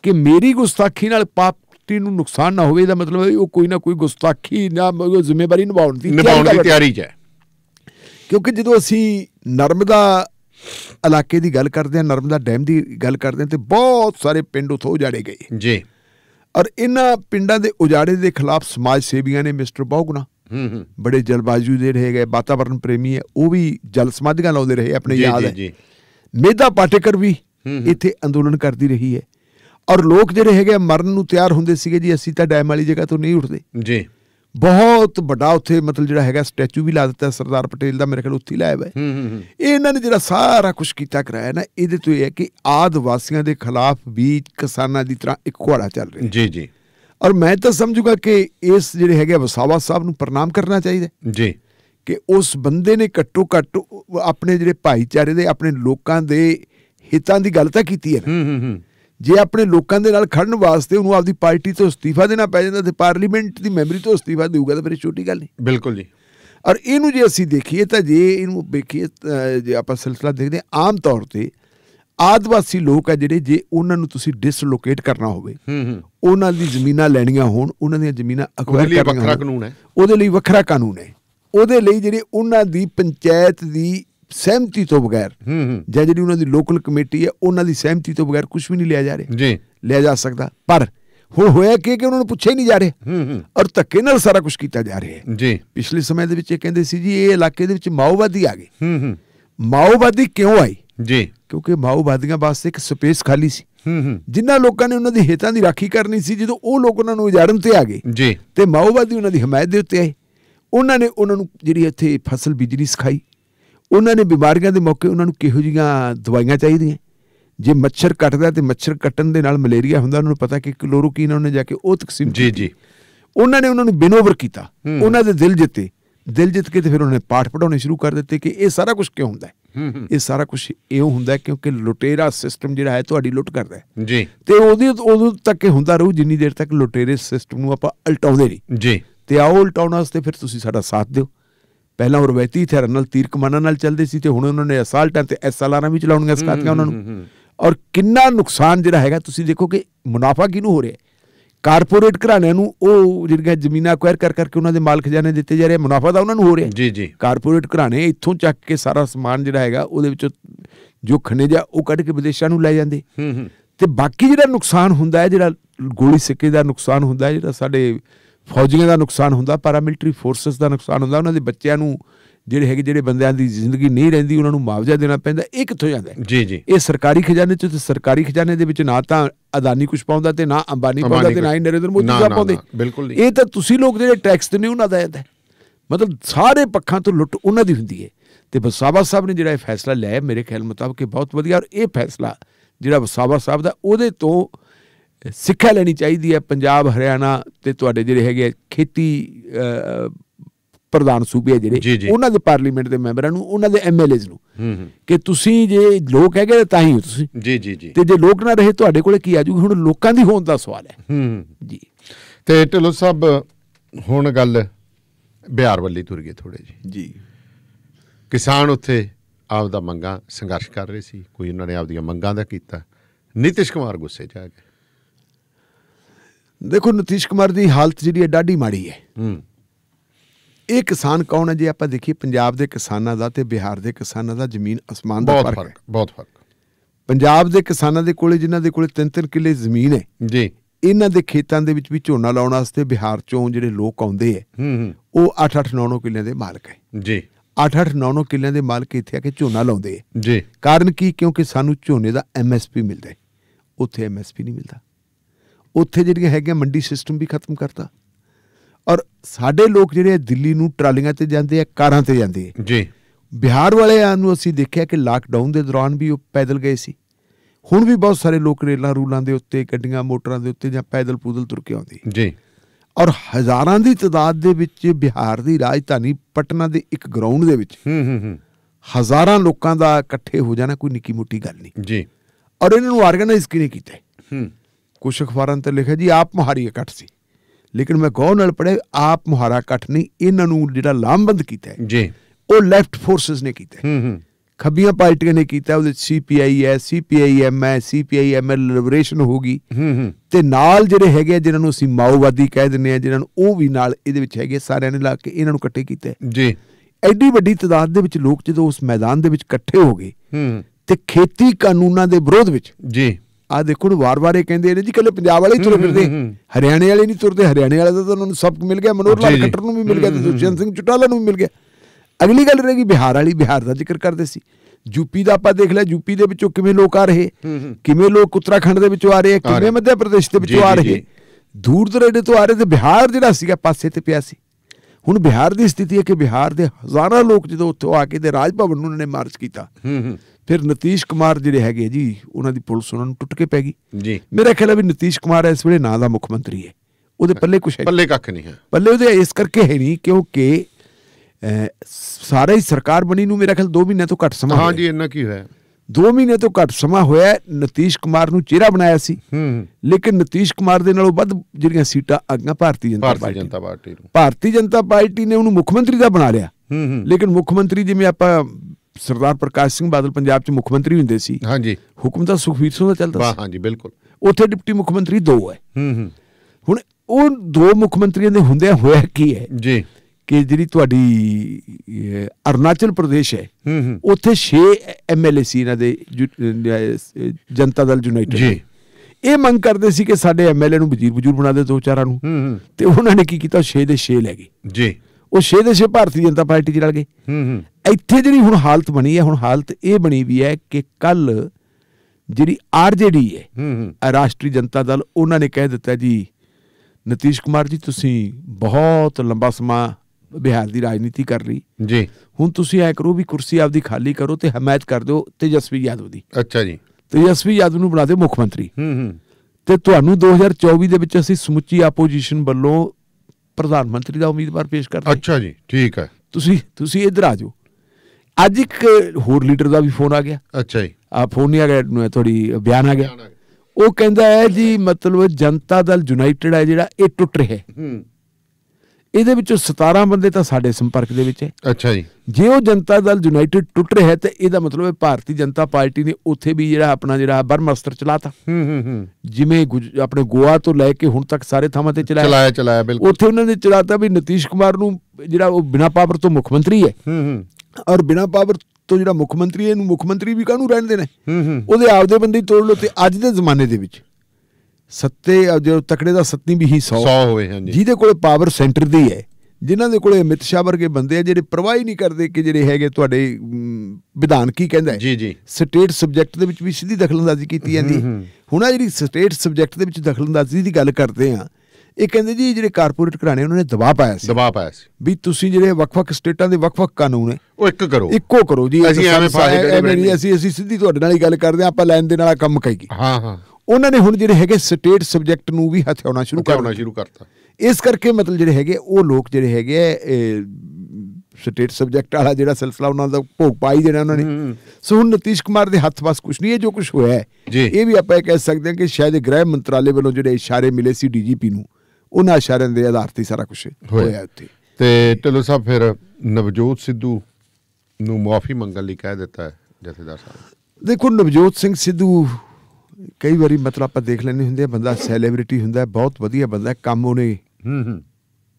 ਕਿ ਮੇਰੀ ਗੁਸਤਾਖੀ ਨਾਲ ਪਾਰਟੀ ਨੂੰ ਨੁਕਸਾਨ ਨਾ ਹੋਵੇ ਇਹਦਾ ਮਤਲਬ ਹੈ ਉਹ ਕੋਈ ਨਾ ਕੋਈ ਗੁਸਤਾਖੀ ਨਾ ਜ਼ਿੰਮੇਵਾਰੀ ਨਿਭਾਉਣ ਦੀ ਨਿਭਾਉਣ ਦੀ ਤਿਆਰੀ 'ਚ ਹੈ। ਕਿਉਂਕਿ ਜਦੋਂ ਅਸੀਂ ਨਰਮਦਾ ਇਲਾਕੇ ਦੀ ਗੱਲ ਕਰਦੇ ਹਾਂ ਨਰਮਦਾ ਡੈਮ ਦੀ ਗੱਲ ਕਰਦੇ ਹਾਂ ਤੇ ਬਹੁਤ ਸਾਰੇ ਪਿੰਡ ਉਥੋਂ ਉਜਾੜੇ ਗਏ। ਜੀ। ਔਰ ਇਹਨਾਂ ਪਿੰਡਾਂ ਦੇ ਉਜਾੜੇ ਦੇ ਖਿਲਾਫ ਸਮਾਜ ਸੇਵੀਆਂ ਨੇ ਮਿਸਟਰ ਬੌਗਨਾ ਹੂੰ ਹੂੰ। ਬੜੇ ਜਲਵਾਯੂ ਦੇ ਰਹੇ ਗਏ ਵਾਤਾਵਰਣ ਪ੍ਰੇਮੀ ਹੈ ਉਹ ਵੀ ਜਲ ਸਮਾਧੀਆਂ ਲਾਉਂਦੇ ਰਹੇ ਆਪਣੇ ਯਾਦ ਹੈ। ਜੀ। ਮੇਧਾ ਪਾਟੇਕਰ ਵੀ। ਇੱਥੇ ਅੰਦੋਲਨ ਕਰਦੀ ਰਹੀ ਹੈ। ਔਰ ਲੋਕ ਜਿਹੜੇ ਹੈਗੇ ਮਰਨ ਨੂੰ ਤਿਆਰ ਹੁੰਦੇ ਸੀਗੇ ਜੀ ਅਸੀਂ ਤਾਂ ਡੈਮ ਵਾਲੀ ਜਗ੍ਹਾ ਤੋਂ ਨਹੀਂ ਉੱਠਦੇ। ਜੀ। ਬਹੁਤ ਵੱਡਾ ਉੱਥੇ ਮਤਲਬ ਜਿਹੜਾ ਹੈਗਾ ਸਟੈਚੂ ਵੀ ਲਾ ਦਿੱਤਾ ਸਰਦਾਰ ਪਟੇਲ ਦਾ ਮੇਰੇ ਖਿਆਲ ਉੱਥੇ ਹੀ ਲਾਇਆ ਹੋਇਆ ਇਹ ਇਹਨਾਂ ਨੇ ਜਿਹੜਾ ਸਾਰਾ ਕੁਝ ਕੀਤਾ ਕਰਾਇਆ ਨਾ ਇਹਦੇ ਤੋਂ ਇਹ ਹੈ ਕਿ ਆਦਿਵਾਸੀਆਂ ਦੇ ਖਿਲਾਫ ਵੀ ਕਿਸਾਨਾਂ ਦੀ ਤਰ੍ਹਾਂ ਇੱਕ ਘੋੜਾ ਚੱਲ ਰਿਹਾ ਜੀ ਜੀ। ਔਰ ਮੈਂ ਤਾਂ ਸਮਝੂਗਾ ਕਿ ਇਸ ਜਿਹੜੇ ਹੈਗੇ ਵਸਾਵਾ ਸਾਹਿਬ ਨੂੰ ਪ੍ਰਣਾਮ ਕਰਨਾ ਚਾਹੀਦਾ ਜੀ। ਕਿ ਉਸ ਬੰਦੇ ਨੇ ਘੱਟੋ ਘੱਟ ਆਪਣੇ ਜਿਹੜੇ ਭਾਈਚਾਰੇ ਦੇ ਆਪਣੇ ਲੋਕਾਂ ਦੇ ਹਿੱਤਾਂ ਦੀ ਗੱਲ ਤਾਂ ਕੀਤੀ ਹੈ ਨਾ। ਹੂੰ ਹੂੰ ਹੂੰ। ਜੇ ਆਪਣੇ ਲੋਕਾਂ ਦੇ ਨਾਲ ਖੜਨ ਵਾਸਤੇ ਉਹਨੂੰ ਆਪਦੀ ਪਾਰਟੀ ਤੋਂ ਅਸਤੀਫਾ ਦੇਣਾ ਪੈ ਜਾਂਦਾ ਤੇ ਪਾਰਲੀਮੈਂਟ ਦੀ ਮੈਂਬਰੀ ਤੋਂ ਅਸਤੀਫਾ ਦੇਊਗਾ ਤਾਂ ਫਿਰ ਛੋਟੀ ਗੱਲ ਨਹੀਂ ਬਿਲਕੁਲ ਜੀ। ਔਰ ਇਹਨੂੰ ਜੇ ਅਸੀਂ ਦੇਖੀਏ ਤਾਂ ਜੇ ਇਹਨੂੰ ਵੇਖੀਏ ਜੇ ਆਪਾਂ ਸਿਲਸਿਲਾ ਦੇਖਦੇ ਆਮ ਤੌਰ ਤੇ ਆਦਿਵਾਸੀ ਲੋਕ ਆ ਜਿਹੜੇ ਜੇ ਉਹਨਾਂ ਨੂੰ ਤੁਸੀਂ ਡਿਸਲੋਕੇਟ ਕਰਨਾ ਹੋਵੇ ਹੂੰ ਹੂੰ। ਉਹਨਾਂ ਦੀ ਜ਼ਮੀਨਾਂ ਲੈਣੀਆਂ ਹੋਣ ਉਹਨਾਂ ਦੀਆਂ ਜ਼ਮੀਨਾਂ ਉਹਦੇ ਅਕਵਾਇਰ ਲਈ ਕਰਨੀਆਂ ਵੱਖਰਾ ਹੋਣ, ਕਾਨੂੰਨ ਹੈ। ਉਹਦੇ ਲਈ ਵੱਖਰਾ ਕਾਨੂੰਨ ਹੈ। ਉਹਦੇ ਲਈ ਜਿਹੜੇ ਉਹਨਾਂ ਦੀ ਪੰਚਾਇਤ ਦੀ ਸਹਿਮਤੀ ਤੋਂ ਬਗੈਰ ਹੂੰ ਹੂੰ। ਜਾਂ ਜਿਹੜੀ ਉਹਨਾਂ ਦੀ ਲੋਕਲ ਕਮੇਟੀ ਹੈ ਉਹਨਾਂ ਦੀ ਸਹਿਮਤੀ ਤੋਂ ਬਗੈਰ ਕੁਝ ਵੀ ਨਹੀਂ ਲਿਆ ਜਾ ਰਿਹਾ। ਜੀ। ਲਿਆ ਜਾ ਸਕਦਾ। ਪਰ ਹੁਣ ਹੋਇਆ ਕੀ ਕਿ ਉਹਨਾਂ ਨੂੰ ਪੁੱਛਿਆ ਹੀ ਨਹੀਂ ਜਾ ਰਿਹਾ। ਹੂੰ ਹੂੰ। ਔਰ ਧੱਕੇ ਨਾਲ ਸਾਰਾ ਕੁਝ ਕੀਤਾ ਜਾ ਰਿਹਾ ਹੈ। ਜੀ। ਪਿਛਲੇ ਸਮੇਂ ਦੇ ਵਿੱਚ ਇਹ ਕਹਿੰਦੇ ਸੀ ਜੀ ਇਹ ਇਲਾਕੇ ਦੇ ਵਿੱਚ ਮਾਓਵਾਦੀ ਆ ਗਏ। ਹੂੰ ਹੂੰ। ਮਾਓਵਾਦੀ ਕਿਉਂ ਆਏ ਜੀ। ਕਿਉਂਕਿ ਮਾਓਵਾਦੀਆਂ ਵਾਸਤੇ ਇੱਕ ਸਪੇਸ ਖਾਲੀ ਸੀ। ਹੂੰ ਹੂੰ। ਜਿਨ੍ਹਾਂ ਲੋਕਾਂ ਨੇ ਉਹਨਾਂ ਦੀ ਹਿੱਤਾਂ ਦੀ ਰਾਖੀ ਕਰਨੀ ਸੀ ਜਦੋਂ ਉਹ ਲੋਕ ਉਹਨਾਂ ਨੂੰ ਉਜਾੜਨ ਤੇ ਆ ਗਏ ਜੀ। ਤੇ ਮਾਓਵਾਦੀ ਉਹਨਾਂ ਦੀ ਹਮਾਇਤ ਦੇ ਉੱਤੇ ਆਏ। ਉਹਨਾਂ ਨੇ ਉਹਨਾਂ ਨੂੰ ਜਿਹੜੀ ਇੱਥੇ ਫਸਲ ਬੀਜਣੀ ਸਿਖਾਈ। ਉਹਨਾਂ ਨੇ ਬਿਮਾਰੀਆਂ ਦੇ ਮੌਕੇ ਉਹਨਾਂ ਨੂੰ ਕਿਹੋ ਜੀਆਂ ਦਵਾਈਆਂ ਚਾਹੀਦੀਆਂ? ਜੇ ਮੱਛਰ ਕੱਟਦਾ ਤੇ ਮੱਛਰ ਕੱਟਣ ਦੇ ਨਾਲ ਮਲੇਰੀਆ ਹੁੰਦਾ ਉਹਨਾਂ ਨੂੰ ਪਤਾ ਕਿ ਕਲੋਰੋਕੀਨ ਉਹਨੇ ਜਾ ਕੇ ਉਹ ਤਕਸੀਮ ਜੀ। ਜੀ। ਉਹਨਾਂ ਨੇ ਉਹਨਾਂ ਨੂੰ ਬਿਨੋਵਰ ਕੀਤਾ। ਉਹਨਾਂ ਦੇ ਦਿਲ ਜਿੱਤੇ। ਦਿਲ ਜਿੱਤ ਕੇ ਤੇ ਫਿਰ ਉਹਨਾਂ ਨੇ ਪਾਠ ਪੜਾਉਣੇ ਸ਼ੁਰੂ ਕਰ ਦਿੱਤੇ ਕਿ ਇਹ ਸਾਰਾ ਕੁਝ ਕਿਉਂ ਹੁੰਦਾ ਹੈ? ਇਹ ਸਾਰਾ ਕੁਝ ਇਉਂ ਹੁੰਦਾ ਹੈ ਕਿਉਂਕਿ ਲੁਟੇਰਾ ਸਿਸਟਮ ਜਿਹੜਾ ਹੈ ਤੁਹਾਡੀ ਲੁੱਟ ਕਰਦਾ ਹੈ। ਜੀ। ਤੇ ਉਹਦੀ ਉਦੋਂ ਤੱਕ ਇਹ ਹੁੰਦਾ ਰਹੂ ਜਿੰਨੀ ਦੇਰ ਤੱਕ ਲੁਟੇਰੇ ਸਿਸਟਮ ਨੂੰ ਆਪਾਂ ਉਲਟਾਉਂਦੇ ਨਹੀਂ ਜੀ। ਤੇ ਆਓ ਉਲਟਾਉਣ ਵਾਸਤੇ ਫਿਰ ਤੁਸੀਂ ਸਾਡਾ ਸਾਥ ਦਿਓ। ਪਹਿਲਾਂ ਉਹ ਰਵਾਇਤੀ ਹਥਿਆਰਾਂ ਨਾਲ ਤੀਰ ਕਮਾਨਾਂ ਨਾਲ ਚੱਲਦੇ ਸੀ ਤੇ ਹੁਣ ਉਹਨਾਂ ਨੇ ਅਸਾਲਟਾਂ ਤੇ ਐਸਐਲਆਰਾਂ ਵੀ ਚਲਾਉਣੀਆਂ ਸਿਖਾਤੀਆਂ ਉਹਨਾਂ ਨੂੰ। ਔਰ ਕਿੰਨਾ ਨੁਕਸਾਨ ਜਿਹੜਾ ਹੈਗਾ ਤੁਸੀਂ ਦੇਖੋ ਕਿ ਮੁਨਾਫਾ ਕਿਹਨੂੰ ਹੋ ਰਿਹਾ ਕਾਰਪੋਰੇਟ ਘਰਾਣਿਆਂ ਨੂੰ ਉਹ ਜਿਹੜੀਆਂ ਜ਼ਮੀਨਾਂ ਅਕਵਾਇਰ ਕਰ ਕਰਕੇ ਉਹਨਾਂ ਦੇ ਮਾਲ ਖਜ਼ਾਨੇ ਦਿੱਤੇ ਜਾ ਰਹੇ ਮੁਨਾਫਾ ਤਾਂ ਉਹਨਾਂ ਨੂੰ ਹੋ ਰਿਹਾ। ਜੀ ਜੀ। ਕਾਰਪੋਰੇਟ ਘਰਾਣੇ ਇੱਥੋਂ ਚੱਕ ਕੇ ਸਾਰਾ ਸਮਾਨ ਜਿਹੜਾ ਹੈਗਾ ਉਹਦੇ ਵਿੱਚੋਂ ਜੋ ਖਣਿਜ ਉਹ ਕੱਢ ਕੇ ਵਿਦੇਸ਼ਾਂ ਨੂੰ ਲੈ ਜਾਂਦੇ। ਹੂੰ ਹੂੰ। ਤੇ ਬਾਕੀ ਜਿਹੜਾ ਨੁਕਸਾਨ ਹੁੰਦਾ ਹੈ ਜਿਹੜਾ ਗੋਲੀ ਸਿੱਕੇ ਦਾ ਨੁਕਸਾਨ ਹੁੰਦਾ ਹੈ ਜਿਹੜਾ ਸਾਡੇ ਫੌਜੀਆਂ ਦਾ ਨੁਕਸਾਨ ਹੁੰਦਾ ਪੈਰਾਮਿਲਟਰੀ ਫੋਰਸਸ ਦਾ ਨੁਕਸਾਨ ਹੁੰਦਾ ਉਹਨਾਂ ਦੇ ਬੱਚਿਆਂ ਨੂੰ ਜਿਹੜੇ ਹੈਗੇ ਜਿਹੜੇ ਬੰਦਿਆਂ ਦੀ ਜ਼ਿੰਦਗੀ ਨਹੀਂ ਰਹਿੰਦੀ ਉਹਨਾਂ ਨੂੰ ਮੁਆਵਜ਼ਾ ਦੇਣਾ ਪੈਂਦਾ ਇਹ ਕਿੱਥੋਂ ਜਾਂਦਾ ਜੀ ਜੀ। ਇਹ ਸਰਕਾਰੀ ਖਜ਼ਾਨੇ ਚ ਤੇ ਸਰਕਾਰੀ ਖਜ਼ਾਨੇ ਦੇ ਵਿੱਚ ਨਾ ਤਾਂ ਅਦਾਨੀ ਕੁਝ ਪਾਉਂਦਾ ਤੇ ਨਾ ਅੰਬਾਨੀ ਪਾਉਂਦਾ ਤੇ ਨਾ ਹੀ ਨਰਿੰਦਰ ਮੋਦੀ ਨਾ, ਪਾਉਂਦੇ? ਨਹੀਂ। ਇਹ ਤਾਂ ਤੁਸੀਂ ਲੋਕ ਜਿਹੜੇ ਟੈਕਸ ਦਿੰਦੇ ਹੋ ਉਹਨਾਂ ਦਾ ਹੈ। ਮਤਲਬ ਸਾਰੇ ਪੱਖਾਂ ਤੋਂ ਲੁੱਟ ਉਹਨਾਂ ਦੀ ਹੁੰਦੀ ਹੈ। ਤੇ ਵਸਾਵਾ ਸਾਹਿਬ ਨੇ ਜਿਹੜਾ ਇਹ ਫੈਸਲਾ ਲਿਆ ਮੇਰੇ ਖਿਆਲ ਮੁਤਾਬਕ ਇਹ ਬਹੁਤ ਵਧੀਆ ਔਰ ਇਹ ਫੈਸਲਾ ਜਿਹੜਾ ਵਸਾਵਾ ਸਾਹਿਬ ਦਾ ਉਹਦੇ ਤੋਂ ਸਿੱਖਿਆ ਲੈਣੀ ਚਾਹੀਦੀ ਹੈ ਪੰਜਾਬ ਹਰਿਆਣਾ ਤੇ ਤੁਹਾਡੇ ਜਿਹੜੇ ਹੈਗੇ ਖੇਤੀ ਪ੍ਰਧਾਨ ਸੂਬੇ ਜਿਹੜੇ। ਉਹਨਾਂ ਦੇ ਪਾਰਲੀਮੈਂਟ ਦੇ ਮੈਂਬਰਾਂ ਨੂੰ ਉਹਨਾਂ ਦੇ ਐਮਐਲਏਜ਼ ਨੂੰ। ਕਿ ਤੁਸੀਂ ਜੇ ਲੋਕ ਹੈਗੇ ਤਾਂ ਹੀ ਹੋ ਤੁਸੀਂ। ਜੀ ਜੀ ਜੀ। ਤੇ ਜੇ ਲੋਕ ਨਾ ਰਹੇ ਤੁਹਾਡੇ ਕੋਲੇ ਕੀ ਆਜੂਗੀ ਹੁਣ ਲੋਕਾਂ ਦੀ ਹੋਣ ਦਾ ਸਵਾਲ ਹੈ। ਹੂੰ ਜੀ। ਤੇ ਢਿੱਲੋਂ ਸਾਹਿਬ ਹੁਣ ਗੱਲ ਬਿਹਾਰ ਵੱਲੀ ਤੁਰ ਗਏ ਥੋੜੇ ਜੀ ਜੀ। ਕਿਸਾਨ ਉੱਥੇ ਆਪਦਾ ਮੰਗਾਂ ਸੰਘਰਸ਼ ਕਰ ਰਹੇ ਸੀ। ਕੋਈ ਉਹਨਾਂ ਨੇ ਆਪਦੀਆਂ ਮੰਗਾਂ ਦਾ ਕੀਤਾ। ਨਿਤਿਸ਼ ਕੁਮਾਰ ਗੁੱਸੇ 'ਚ ਆ ਗਏ। ਦੇਖੋ ਨਤੀਸ਼ ਕੁਮਾਰ ਦੀ ਹਾਲਤ ਜਿਹੜੀ ਹੈ ਡਾਢੀ ਮਾੜੀ ਹੈ। ਹੂੰ। ਇਹ ਕਿਸਾਨ ਕੌਣ ਹੈ ਜੇ ਆਪਾਂ ਦੇਖੀਏ ਪੰਜਾਬ ਦੇ ਕਿਸਾਨਾਂ ਦਾ ਤੇ ਬਿਹਾਰ ਦੇ ਕਿਸਾਨਾਂ ਦਾ ਜ਼ਮੀਨ ਅਸਮਾਨ ਦਾ ਫ਼ਰਕ ਹੈ। ਬਹੁਤ ਫ਼ਰਕ। ਪੰਜਾਬ ਦੇ ਕਿਸਾਨਾਂ ਦੇ ਕੋਲੇ ਜਿਨ੍ਹਾਂ ਦੇ ਕੋਲੇ ਤਿੰਨ ਤਿੰਨ ਕਿੱਲੇ ਜ਼ਮੀਨ ਹੈ ਜੀ। ਇਹਨਾਂ ਦੇ ਖੇਤਾਂ ਦੇ ਵਿੱਚ ਵੀ ਝੋਨਾ ਲਾਉਣ ਵਾਸਤੇ ਬਿਹਾਰ ਚੋਂ ਜਿਹੜੇ ਲੋਕ ਆਉਂਦੇ ਹੂੰ ਉਹ 8-8 9-9 ਕਿੱਲਿਆਂ ਦੇ ਮਾਲਕ ਹੈ। ਜੀ। 8-8 9-9 ਕਿੱਲਿਆਂ ਦੇ ਮਾਲਕ ਇੱਥੇ ਆ ਕੇ ਝੋਨਾ ਲਾਉਂਦੇ ਹੈ। ਜੀ। ਕਾਰਨ ਕੀ? ਕਿਉਂਕਿ ਸਾਨੂੰ ਝੋਨੇ ਦਾ ਐਮਐਸਪੀ ਮਿਲਦਾ ਹੈ। ਉੱਥੇ ਐਮਐਸਪੀ ਨਹੀਂ ਮਿਲਦਾ। ਉੱਥੇ ਜਿਹੜੀਆਂ ਹੈਗੀਆਂ ਮੰਡੀ ਸਿਸਟਮ ਵੀ ਖਤਮ ਕਰਤਾ। ਔਰ ਸਾਡੇ ਲੋਕ ਜਿਹੜੇ ਦਿੱਲੀ ਨੂੰ ਟਰਾਲੀਆਂ ਤੇ ਜਾਂਦੇ ਆ ਕਾਰਾਂ ਤੇ ਜਾਂਦੇ ਆ। ਜੀ। ਬਿਹਾਰ ਵਾਲਿਆਂ ਨੂੰ ਅਸੀਂ ਦੇਖਿਆ ਕਿ ਲਾਕਡਾਊਨ ਦੇ ਦੌਰਾਨ ਵੀ ਉਹ ਪੈਦਲ ਗਏ ਸੀ। ਹੁਣ ਵੀ ਬਹੁਤ ਸਾਰੇ ਲੋਕ ਰੇਲਾਂ ਰੂਲਾਂ ਦੇ ਉੱਤੇ ਗੱਡੀਆਂ ਮੋਟਰਾਂ ਦੇ ਉੱਤੇ ਜਾਂ ਪੈਦਲ ਪੂਦਲ ਤੁਰ ਕੇ ਆਉਂਦੇ ਜੀ। ਔਰ ਹਜ਼ਾਰਾਂ ਦੀ ਤਾਦਾਦ ਦੇ ਵਿੱਚ ਬਿਹਾਰ ਦੀ ਰਾਜਧਾਨੀ ਪਟਨਾ ਦੇ ਇੱਕ ਗਰਾਊਂਡ ਦੇ ਵਿੱਚ ਹੂੰ ਹੂੰ ਹੂੰ। ਹਜ਼ਾਰਾਂ ਲੋਕਾਂ ਦਾ ਇਕੱਠੇ ਹੋ ਜਾਣਾ ਕੋਈ ਨਿੱਕੀ ਮੋਟੀ ਗੱਲ ਨਹੀਂ। ਜੀ। ਔਰ ਇਹਨਾਂ ਨੂੰ ਆਰਗੇਨਾਈਜ਼ ਕਿਹਨੇ ਕੀਤਾ? ਹੈ? ਕੁਛ ਅਖਬਾਰਾਂ ਤੇ ਲਿਖਿਆ ਜੀ ਆਪ ਮੁਹਾਰੀ ਇਕੱਠ ਸੀ। ਲੇਕਿਨ ਮੈਂ ਗੌਰ ਨਾਲ ਪੜਿਆ ਆਪ ਮੁਹਾਰਾ ਇਕੱਠ ਨਹੀਂ ਇਹਨਾਂ ਨੂੰ ਜਿਹੜਾ ਲਾਮਬੰਦ ਕੀਤਾ ਹੈ ਜੀ। ਉਹ ਲੈਫਟ ਫੋਰਸਸ ਨੇ ਕੀਤਾ ਹੈ। ਹੂੰ ਖੱਬੀਆਂ ਪਾਰਟੀਆਂ ਨੇ ਕੀਤਾ ਉਹਦੇ ਸੀਪੀਆਈ ਹੈ ਸੀਪੀਆਈਐਮ ਹੈ ਸੀਪੀਆਈਐਮਐਲ ਲਿਬਰੇਸ਼ਨ ਹੋਗੀ ਹੂੰ ਹੂੰ ਤੇ ਨਾਲ ਜਿਹੜੇ ਹੈਗੇ ਆ ਜਿਨ੍ਹਾਂ ਨੂੰ ਅਸੀਂ ਮਾਓਵਾਦੀ ਕਹਿ ਦਿੰਦੇ ਆ ਜਿਨ੍ਹਾਂ ਨੂੰ ਉਹ ਵੀ ਨਾਲ ਇਹਦੇ ਵਿੱਚ ਹੈਗੇ ਸਾਰਿਆਂ ਨੇ ਲਾ ਕੇ ਇਹਨਾਂ ਨੂੰ ਇਕੱਠੇ ਕੀਤਾ। ਜੀ। ਐਡੀ ਵੱਡੀ ਤਾਦਾਦ ਦੇ ਵਿੱਚ ਲੋਕ ਜਦੋਂ ਉਸ ਮੈਦਾਨ ਦੇ ਵਿੱਚ ਇਕੱਠੇ ਹੋ ਗਏ ਹੂੰ। ਤੇ ਖੇਤੀ ਕਾਨੂੰਨਾਂ ਦੇ ਵਿਰੋਧ ਵਿੱਚ ਜੀ। ਆ ਦੇਖੋ ਵਾਰ-ਵਾਰ ਇਹ ਕਹਿੰਦੇ ਨੇ ਜੀ ਕੱਲੇ ਪੰਜਾਬ ਵਾਲੇ ਹੀ ਤੁਰੇ ਫਿਰਦੇ। ਹਰਿਆਣੇ ਵਾਲੇ ਨਹੀਂ ਤੁਰਦੇ ਹਰਿਆਣੇ ਵਾਲੇ ਦਾ ਤਾਂ ਉਹਨਾਂ ਨੂੰ ਸਬਕ ਮਿਲ ਗਿਆ ਮਨੋਹਰ ਲਾਲ। ਖੱਟਰ ਨੂੰ ਵੀ ਮਿਲ ਗਿਆ ਤੇ ਦੁਸ਼ਯੰਤ ਸਿੰਘ ਚੁਟਾਲਾ ਨੂੰ ਵੀ ਮਿਲ ਗਿਆ ਅਗਲੀ ਗੱਲ ਰਹੇਗੀ ਬਿਹਾਰ ਵਾਲੀ ਬਿਹਾਰ ਦਾ ਜ਼ਿਕਰ ਕਰਦੇ ਸੀ ਯੂਪੀ ਦਾ ਆਪਾਂ ਦੇਖ ਲਿਆ ਯੂਪੀ ਦੇ ਵਿੱਚੋਂ ਕਿਵੇਂ ਲੋਕ ਆ ਰਹੇ। ਕਿਵੇਂ ਲੋਕ ਉੱਤਰਾਖੰਡ ਦੇ ਵਿੱਚੋਂ ਆ ਰਹੇ। ਕਿਵੇਂ ਮੱਧ ਪ੍ਰਦੇਸ਼ ਦੇ ਵਿੱਚੋਂ ਆ ਰਹੇ। ਦੂਰ ਦਰੇਡੇ ਤੋਂ ਆ ਰਹੇ ਤੇ ਬਿਹਾਰ ਜਿਹੜਾ ਸੀਗਾ ਪਾਸੇ ਤੇ ਪਿਆ ਸੀ ਹੁਣ ਬਿਹਾਰ ਦੀ ਸਥਿਤੀ ਹੈ ਕਿ ਬਿਹਾਰ ਦੇ ਹਜ਼ਾਰਾਂ ਲੋਕ ਜਦੋਂ ਉੱਥੋਂ ਆ ਕੇ ਤੇ ਰਾਜ ਭਵਨ ਨੂੰ ਉਹਨਾਂ ਨੇ ਮਾਰਚ ਕੀਤਾ ਫਿਰ ਨਤੀਸ਼ ਕੁਮਾਰ ਜਿਹੜੇ ਹੈਗੇ ਜੀ ਉਹਨਾਂ ਦੀ ਪੁਲਿਸ ਉਹਨਾਂ ਨੂੰ ਟੁੱਟ ਕੇ ਪੈ ਗਈ। ਜੀ। ਮੇਰਾ ਖਿਆਲ ਹੈ ਵੀ ਨਤੀਸ਼ ਕੁਮਾਰ ਇਸ ਵੇਲੇ ਨਾਂ ਦਾ ਮੁੱਖ ਮੰਤਰੀ ਹੈ। ਉਹਦੇ ਪੱਲੇ ਕੁਛ ਹੈ। ਪੱਲੇ ਕੱਖ ਨਹੀਂ ਹੈ। ਪੱਲੇ ਉਹਦੇ ਇਸ ਕਰਕੇ ਹੈ ਨਹੀਂ ਕਿਉਂਕਿ ਸਾਰਾ ਹੀ ਸਰਕਾਰ ਬਣੀ ਨੂੰ ਮੇਰਾ ਖਿਆਲ 2 ਮਹੀਨੇ ਤੋਂ ਘੱਟ ਸਮਾਂ ਹਾਂ। ਜੀ ਇੰਨਾ ਕੀ ਹੋਇਆ? 2 ਮਹੀਨੇ ਤੋਂ ਘੱਟ ਸਮਾਂ ਹੋਇਆ ਨਤੀਸ਼ ਕੁਮਾਰ ਨੂੰ ਚਿਹਰਾ ਬਣਾਇਆ ਸੀ। ਹੂੰ। ਲੇਕਿਨ ਨਤੀਸ਼ ਕੁਮਾਰ ਦੇ ਨਾਲੋਂ ਵੱਧ ਜਿਹੜੀਆਂ ਸੀਟਾਂ ਆਗੀਆਂ ਭਾਰਤੀ ਜਨਤਾ ਭਾਰਤੀ ਜਨਤਾ ਪਾਰਟੀ ਨੂੰ। ਭਾਰਤੀ ਜਨਤਾ ਪਾਰਟੀ ਨੇ ਉਹਨੂੰ ਮੁੱਖ ਮੰਤਰੀ ਦਾ ਬਣਾ ਲਿਆ। ਹੂੰ ਹੂੰ। ਲੇਕਿਨ ਮੁੱਖ ਮੰਤਰੀ ਜਿਵੇਂ ਆਪਾਂ ਸਰਦਾਰ ਪ੍ਰਕਾਸ਼ ਸਿੰਘ ਬਾਦਲ ਪੰਜਾਬ 'ਚ ਮੁੱਖ ਮੰਤਰੀ ਹੁੰਦੇ ਸੀ। ਹਾਂਜੀ। ਹੁਕਮ ਤਾਂ ਸੁਖਬੀਰ ਸਿੰਘ ਦਾ ਚੱਲਦਾ ਸੀ। ਹਾਂਜੀ ਬਿਲਕੁਲ। ਉੱਥੇ ਡਿਪਟੀ ਮੁੱਖ ਮੰਤਰੀ ਦੋ ਹੈ। ਹੂੰ ਹੂੰ। ਹੁਣ ਉਹ ਦੋ ਮੁੱਖ ਮੰਤਰੀਆਂ ਦੇ ਹੁੰਦਿਆਂ ਹੋਇਆ ਕੀ ਹੈ? ਜੀ। ਕਿ ਜਿਹੜੀ ਤੁਹਾਡੀ ਇਹ, ਅਰੁਣਾਚਲ ਪ੍ਰਦੇਸ਼ ਹੈ ਹੂੰ ਹੂੰ। ਉੱਥੇ 6 ਐਮਐਲਏ ਸੀ ਇਹਨਾਂ ਦੇ ਜਨਤਾ ਦਲ ਯੂਨਾਈਟਿਡ ਜੀ। ਇਹ ਮੰਗ ਕਰਦੇ ਸੀ ਕਿ ਸਾਡੇ ਐਮਐਲਏ ਨੂੰ ਵਜ਼ੀਰ ਵਜੂਰ ਬਣਾ ਦੇ ਦੋ ਚਾਰਾਂ ਨੂੰ। ਹੂੰ ਹੂੰ। ਤੇ ਉਹਨਾਂ ਨੇ ਕੀ ਕੀਤਾ? 6 ਦੇ 6 ਲੈ ਗਏ। ਜੀ। ਉਹ 6 ਦੇ 6 ਭਾਰਤੀ ਜਨਤਾ ਪਾਰਟੀ 'ਚ ਰਲ ਗਏ। ਹੂੰ ਹੂੰ। ਇੱਥੇ ਜਿਹੜੀ ਹੁਣ ਹਾਲਤ ਬਣੀ ਹੈ ਹੁਣ ਹਾਲਤ ਇਹ ਬਣੀ ਵੀ ਹੈ ਕਿ ਕੱਲ ਜਿਹੜੀ ਆਰਜੇਡੀ ਹੈ ਹੂੰ ਹੂੰ। ਰਾਸ਼ਟਰੀ ਜਨਤਾ ਦਲ ਉਹਨਾਂ ਨੇ ਕਹਿ ਦਿੱਤਾ ਜੀ ਨਤੀਸ਼ ਕੁਮਾਰ ਜੀ ਤੁਸੀਂ ਬਹੁਤ ਲੰਬਾ ਸਮਾਂ ਬਿਹਾਰ ਦੀ ਰਾਜਨੀਤੀ ਕਰ ਲਈ। ਜੀ। ਹੁਣ ਤੁਸੀਂ ਐ ਕਰੋ ਵੀ ਕੁਰਸੀ ਆਪਦੀ ਖਾਲੀ ਕਰੋ ਤੇ ਹਮਾਇਤ ਕਰ ਦਿਓ ਤੇਜਸਵੀ ਯਾਦਵ ਦੀ। ਅੱਛਾ ਜੀ। ਤੇਜਸਵੀ ਯਾਦਵ ਨੂੰ ਬਣਾ ਦਿਓ ਮੁੱਖ ਮੰਤਰੀ। ਹੂੰ ਹੂੰ। ਤੇ ਤੁਹਾਨੂੰ 2024 ਦੇ ਵਿੱਚ ਅਸੀਂ ਸਮੁੱਚੀ ਆਪੋਜੀਸ਼ਨ ਵੱਲੋਂ ਪ੍ਰਧਾਨ ਮੰਤਰੀ ਦਾ ਉਮੀਦਵਾਰ ਪੇਸ਼ ਕਰਦੇ। ਅੱਛਾ ਜੀ ਠੀਕ ਹੈ। ਤੁਸੀਂ ਤੁਸੀਂ ਇੱਧਰ ਆ ਜਾਓ। ਅੱਜ ਇੱਕ ਹੋਰ ਲੀਡਰ ਦਾ ਵੀ ਫੋਨ ਆ ਗਿਆ। ਅੱਛਾ ਜੀ। ਆ ਫੋਨ ਨਹੀਂ ਆ ਗਿਆ ਤੁਹਾਡੀ ਬਿਆਨ ਆ ਗਿਆ। ਉਹ ਕਹਿੰਦਾ ਹੈ ਜੀ ਮਤਲਬ ਜਨਤਾ ਦਲ ਯੂਨਾਈਟਿਡ ਹੈ ਜਿਹੜਾ ਇਹ ਟੁੱਟ ਰਿਹਾ ਹੈ। ਹੂੰ। ਇਹਦੇ ਵਿੱਚੋਂ 17 ਬੰਦੇ ਤਾਂ ਸਾਡੇ ਸੰਪਰਕ ਦੇ ਵਿੱਚ ਹੈ। ਅੱਛਾ ਜੀ। ਜੇ ਉਹ ਜਨਤਾ ਦਲ ਯੂਨਾਈਟਿਡ ਟੁੱਟ ਰਿਹਾ ਤੇ ਇਹਦਾ ਮਤਲਬ ਹੈ ਭਾਰਤੀ ਜਨਤਾ ਪਾਰਟੀ ਨੇ ਉੱਥੇ ਵੀ ਜਿਹੜਾ ਆਪਣਾ ਜਿਹੜਾ ਬਰਮਸਤਰ ਚਲਾਤਾ। ਹੂੰ ਹੂੰ ਹੂੰ। ਜਿਵੇਂ ਆਪਣੇ ਗੋਆ ਤੋਂ ਲੈ ਕੇ ਹੁਣ ਤੱਕ ਸਾਰੇ ਥਾਵਾਂ ਤੇ ਚਲਾਇਆ। ਚਲਾਇਆ ਚਲਾਇਆ ਬਿਲਕੁਲ। ਉੱਥੇ ਉਹਨਾਂ ਨੇ ਚਲਾਤਾ ਵੀ ਨਤੀਸ਼ ਕੁਮਾਰ ਨੂੰ ਜਿਹੜਾ ਉਹ ਬਿਨਾ ਪਾਵਰ ਤੋਂ ਮੁੱਖ ਮੰਤਰੀ ਹੈ। ਹੂੰ ਹੂੰ। ਔਰ ਬਿਨਾ ਪਾਵਰ ਤੋਂ ਜਿਹੜਾ ਮੁੱਖ ਮੰਤਰੀ ਹੈ ਇਹਨੂੰ ਮੁੱਖ ਮੰਤਰੀ ਵੀ ਕਾਹਨੂੰ ਰਹਿਣ ਦੇਣਾ ਹੈ? ਹੂੰ ਹੂੰ। ਉਹਦੇ ਆਪਦੇ ਬੰਦੇ ਤੋੜ ਲਓ ਤੇ ਅੱਜ ਦੇ ਜ਼ਮਾਨੇ ਦੇ ਵਿੱਚ। ਸੱਤੇ ਜੋ ਤਕੜੇ ਦਾ ਸੱਤੀ ਵੀ ਹੀ 100 100 ਹੋਵੇ ਹਾਂਜੀ। ਜਿਹਦੇ ਕੋਲੇ ਪਾਵਰ ਸੈਂਟਰ ਦੀ ਹੈ ਜਿਨ੍ਹਾਂ ਦੇ ਕੋਲੇ ਅਮਿਤ ਸ਼ਾਹ ਵਰਗੇ ਬੰਦੇ ਆ ਜਿਹੜੇ ਪਰਵਾਹ ਹੀ ਨਹੀਂ ਕਰਦੇ ਕਿ ਜਿਹੜੇ ਹੈਗੇ ਤੁਹਾਡੇ ਵਿਧਾਨ ਕੀ ਕਹਿੰਦਾ ਹੈ। ਜੀ ਜੀ। ਸਟੇਟ ਸਬਜੈਕਟ ਦੇ ਵਿੱਚ ਵੀ ਸਿੱਧੀ ਦਖਲਅੰਦਾਜ਼ੀ ਕੀਤੀ ਜਾਂਦੀ। ਹੁਣ ਆ ਜਿਹੜੀ ਸਟੇਟ ਸਬਜੈਕਟ ਦੇ ਵਿੱਚ ਦਖਲਅੰਦਾਜ਼ੀ ਦੀ ਗੱਲ ਕਰਦੇ ਆ ਇਹ ਕਹਿੰਦੇ ਜੀ ਜਿਹੜੇ ਕਾਰਪੋਰੇਟ ਘਰਾਣੇ ਉਹਨਾਂ ਨੇ ਦਬਾਅ ਪਾਇਆ ਸੀ। ਦਬਾਅ ਪਾਇਆ ਸੀ। ਵੀ ਤੁਸੀਂ ਜਿਹੜੇ ਵੱਖ-ਵੱਖ ਸਟੇਟਾਂ ਦੇ ਵੱਖ-ਵੱਖ ਕਾਨੂੰਨ ਹੈ ਉਹ ਇੱਕ ਕਰੋ। ਇੱਕੋ ਕਰੋ ਜੀ। ਅਸੀਂ ਐਵੇਂ ਫਾਇਦੇ ਨਹੀਂ ਅਸੀਂ ਅਸੀਂ ਸਿੱਧੀ ਤੁਹਾਡੇ ਨਾਲ ਹੀ ਗੱਲ ਕਰਦੇ ਆ ਆਪਾਂ ਲੈਣ ਦੇ ਨਾਲ ਕੰਮ ਕਹੀਏ। ਹਾਂ ਹਾਂ। ਉਹਨਾਂ ਨੇ ਹੁਣ ਜਿਹੜੇ ਹੈਗੇ ਸਟੇਟ ਸਬਜੈਕਟ ਨੂੰ ਵੀ ਹਥਿਆਉਣਾ ਸ਼ੁਰੂ ਕਰ ਹੋਣਾ ਸ਼ੁਰੂ ਕਰਤਾ। ਇਸ ਕਰਕੇ ਮਤਲਬ ਜਿਹੜੇ ਹੈਗੇ ਉਹ ਲੋਕ ਜਿਹੜੇ ਹੈਗੇ ਸਟੇਟ ਸਬਜੈਕਟ ਵਾਲਾ ਜਿਹੜਾ ਸਿਲਸਿਲਾ ਉਹਨਾਂ ਦਾ ਭੋਗ ਪਾਈ ਦੇਣਾ ਉਹਨਾਂ ਨੇ। ਸੋ ਹੁਣ ਨਤੀਸ਼ ਕੁਮਾਰ ਦੇ ਹੱਥ ਵਸ ਕੁਝ ਨਹੀਂ ਹੈ ਜੋ ਕੁਝ ਹੋਇਆ ਹੈ। ਇਹ ਵੀ ਆਪਾਂ ਇਹ ਕਹਿ ਸਕਦੇ ਹਾਂ ਕਿ ਸ਼ਾਇਦ ਗ੍ਰਹਿ ਮੰਤਰਾਲੇ ਵੱਲੋਂ ਜਿਹੜੇ ਇਸ਼ਾਰੇ ਮਿਲੇ ਸੀ ਡੀਜੀਪੀ ਨੂੰ ਉਹਨਾਂ ਇਸ਼ਾਰਿਆਂ ਦੇ ਆਧਾਰ ਤੇ ਸਾਰਾ ਕੁਝ ਹੋਇਆ। ਉੱਥੇ ਤੇ ਢਿੱਲੋਂ ਸਾਹਿਬ ਫਿਰ ਨਵਜੋਤ ਸਿੱਧੂ ਨੂੰ ਮਾਫੀ ਮੰਗਣ ਲਈ ਕਹਿ ਦਿੱਤਾ ਹੈ ਜਥੇਦਾਰ ਸਾਹਿਬ। ਦੇਖੋ ਨਵਜੋਤ ਸਿੰਘ ਸਿੱਧੂ ਕਈ ਵਾਰੀ ਮਤਲਬ ਆਪਾਂ ਦੇਖ ਲੈਂਦੇ ਹੁੰਦੇ ਆ ਬੰਦਾ ਸੈਲੀਬ੍ਰਿਟੀ ਹੁੰਦਾ ਹੈ, ਬਹੁਤ ਵਧੀਆ ਬੰਦਾ ਹੈ, ਕੰਮ ਉਹਨੇ ਹੂੰ ਹੂੰ।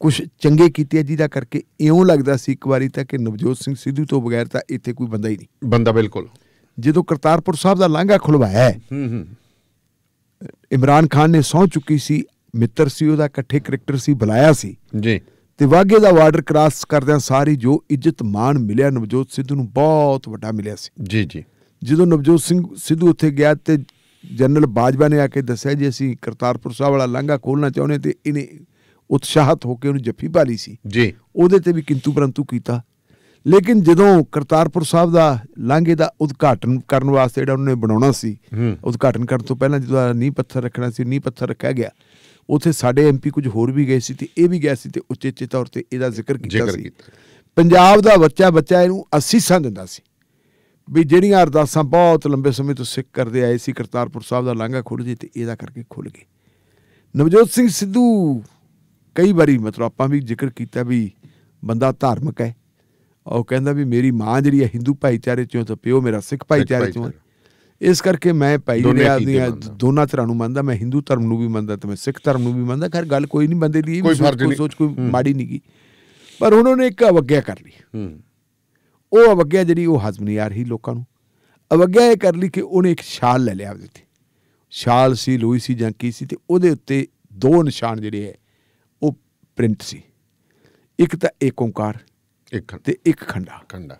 ਕੁਝ ਚੰਗੇ ਕੀਤੇ ਆ ਜਿਹਦਾ ਕਰਕੇ ਇਉਂ ਲੱਗਦਾ ਸੀ ਇੱਕ ਵਾਰੀ ਤਾਂ ਕਿ ਨਵਜੋਤ ਸਿੰਘ ਸਿੱਧੂ ਤੋਂ ਬਗੈਰ ਤਾਂ ਇੱਥੇ ਕੋਈ ਬੰਦਾ ਹੀ ਨਹੀਂ। ਬੰਦਾ ਬਿਲਕੁਲ। ਜਦੋਂ ਕਰਤਾਰਪੁਰ ਸਾਹਿਬ ਦਾ ਲਾਂਘਾ ਖੁਲਵਾਇਆ ਹੈ, ਹੂੰ। ਇਮਰਾਨ ਖਾਨ ਨੇ ਸਹੁੰ ਚੁੱਕੀ ਸੀ ਮਿੱਤਰ ਸੀ ਉਹਦਾ ਇਕੱਠੇ ਕ੍ਰਿਕਟਰ ਸੀ ਬੁਲਾਇਆ ਸੀ। ਜੀ। ਤੇ ਵਾਗੇ ਦਾ ਬਾਰਡਰ ਕ੍ਰਾਸ ਕਰਦਿਆਂ ਸਾਰੀ ਜੋ ਇੱਜ਼ਤ ਮਾਣ ਮਿਲਿਆ ਨਵਜੋਤ ਸਿੱਧੂ ਨੂੰ ਬਹੁਤ ਵੱਡਾ ਮਿਲਿਆ ਸੀ। ਜੀ ਜੀ। ਜਦੋਂ ਨਵਜੋਤ ਸਿੰਘ ਸਿੱਧੂ ਉੱਥੇ ਗਿਆ ਤੇ ਜਨਰਲ ਬਾਜਵਾ ਨੇ ਆ ਕੇ ਦੱਸਿਆ ਜੀ ਅਸੀਂ ਕਰਤਾਰਪੁਰ ਸਾਹਿਬ ਵਾਲਾ ਲਾਂਘਾ ਖੋਲਣਾ ਚਾਹੁੰਦੇ ਤੇ ਇਹਨੇ ਉਤਸ਼ਾਹਤ ਹੋ ਕੇ ਉਹਨੂੰ ਜੱਫੀ ਲਈ ਸੀ। ਜੀ। ਉਹਦੇ ਤੇ ਵੀ ਕਿੰਤੂ ਪਰੰਤੂ ਕੀਤਾ। ਲੇਕਿਨ ਜਦੋਂ ਕਰਤਾਰਪੁਰ ਸਾਹਿਬ ਦਾ ਲਾਂਘੇ ਦਾ ਉਦਘਾਟਨ ਕਰਨ ਵਾਸਤੇ ਜਿਹੜਾ ਉਹਨੇ ਬਣਾਉਣਾ ਸੀ। ਉਦਘਾਟਨ ਕਰਨ ਤੋਂ ਪਹਿਲਾਂ ਜਦੋਂ ਨੀਂਹ ਪੱਥਰ ਰੱਖਣਾ ਸੀ ਨੀਂਹ ਪੱਥਰ ਰੱਖਿਆ ਗਿਆ ਉੱਥੇ ਸਾਡੇ ਐਮਪੀ ਕੁਝ ਹੋਰ ਵੀ ਗਏ ਸੀ ਤੇ ਇਹ ਵੀ ਗਿਆ ਸੀ ਤੇ ਉਚੇਚੇ ਤੌਰ ਤੇ ਇਹਦਾ ਜ਼ਿਕਰ ਕੀਤਾ ਸੀ। ਪੰਜਾਬ ਦਾ ਬੱਚਾ ਬੱਚਾ ਇਹਨੂੰ ਅਸੀਸਾਂ ਦਿੰਦਾ ਸੀ। ਵੀ ਜਿਹੜੀਆਂ ਅਰਦਾਸਾਂ ਬਹੁਤ ਲੰਬੇ ਸਮੇਂ ਤੋਂ ਸਿੱਖ ਕਰਦੇ ਆਏ ਸੀ ਕਰਤਾਰਪੁਰ ਸਾਹਿਬ ਦਾ ਲਾਂਘਾ ਖੁੱਲ੍ਹ ਜੇ ਤੇ ਇਹਦਾ ਕਰਕੇ ਖੁੱਲ ਗਏ। ਨਵਜੋਤ ਸਿੰਘ ਸਿੱਧੂ ਕਈ ਵਾਰੀ ਮਤਲਬ ਆਪਾਂ ਵੀ ਜ਼ਿਕਰ ਕੀਤਾ ਵੀ ਬੰਦਾ ਧਾਰਮਿਕ ਹੈ। ਉਹ ਕਹਿੰਦਾ ਵੀ ਮੇਰੀ ਮਾਂ ਜਿਹੜੀ ਹੈ ਹਿੰਦੂ ਭਾਈਚਾਰੇ ਚੋਂ ਤੇ ਪਿਓ ਮੇਰਾ ਸਿੱਖ ਭਾਈਚਾਰੇ ਚੋਂ ਇਸ ਕਰਕੇ ਮੈਂ ਭਾਈ ਆਪਦੀਆਂ ਮੰਨਦਾ। ਦੋਨਾਂ ਧਿਰਾਂ ਨੂੰ ਮੰਨਦਾ ਮੈਂ ਹਿੰਦੂ ਧਰਮ ਨੂੰ ਵੀ ਮੰਨਦਾ ਤੇ ਮੈਂ ਸਿੱਖ ਧਰਮ ਨੂੰ ਵੀ ਮੰਨਦਾ। ਖੈਰ ਗੱਲ ਕੋਈ ਨਹੀਂ ਬੰਦੇ ਦੀ ਇਹ ਸੋਚ ਕੋਈ ਨਹੀਂ। ਸੋਚ ਕੋਈ ਮਾੜੀ ਨਹੀਂ ਗਈ ਪਰ ਉਹਨਾਂ ਨੇ ਇੱਕ ਅਵਗਿਆ ਕਰ ਲਈ। ਹੂੰ। ਉਹ ਅਵਗਿਆ ਜਿਹੜੀ ਉਹ ਹਜ਼ਮ ਨਹੀਂ ਆ ਰਹੀ ਲੋਕਾਂ ਨੂੰ। ਅਵਗਿਆ ਇਹ ਕਰ ਲਈ ਕਿ ਉਹਨੇ ਇੱਕ ਸ਼ਾਲ ਲੈ ਲਿਆ ਉਹਦੇ ਤੇ ਸ਼ਾਲ ਸੀ ਲੋਈ ਸੀ ਜਾਂ ਕੀ ਸੀ ਤੇ ਉਹਦੇ ਉੱਤੇ ਦੋ ਨਿਸ਼ਾਨ ਜਿਹੜੇ ਹੈ ਉਹ ਪ੍ਰਿੰਟ ਸੀ। ਇੱਕ ਤਾਂ ਏਕ ਓੰਕਾਰ ਇੱਕ ਤੇ ਇੱਕ ਖੰਡਾ। ਖੰਡਾ।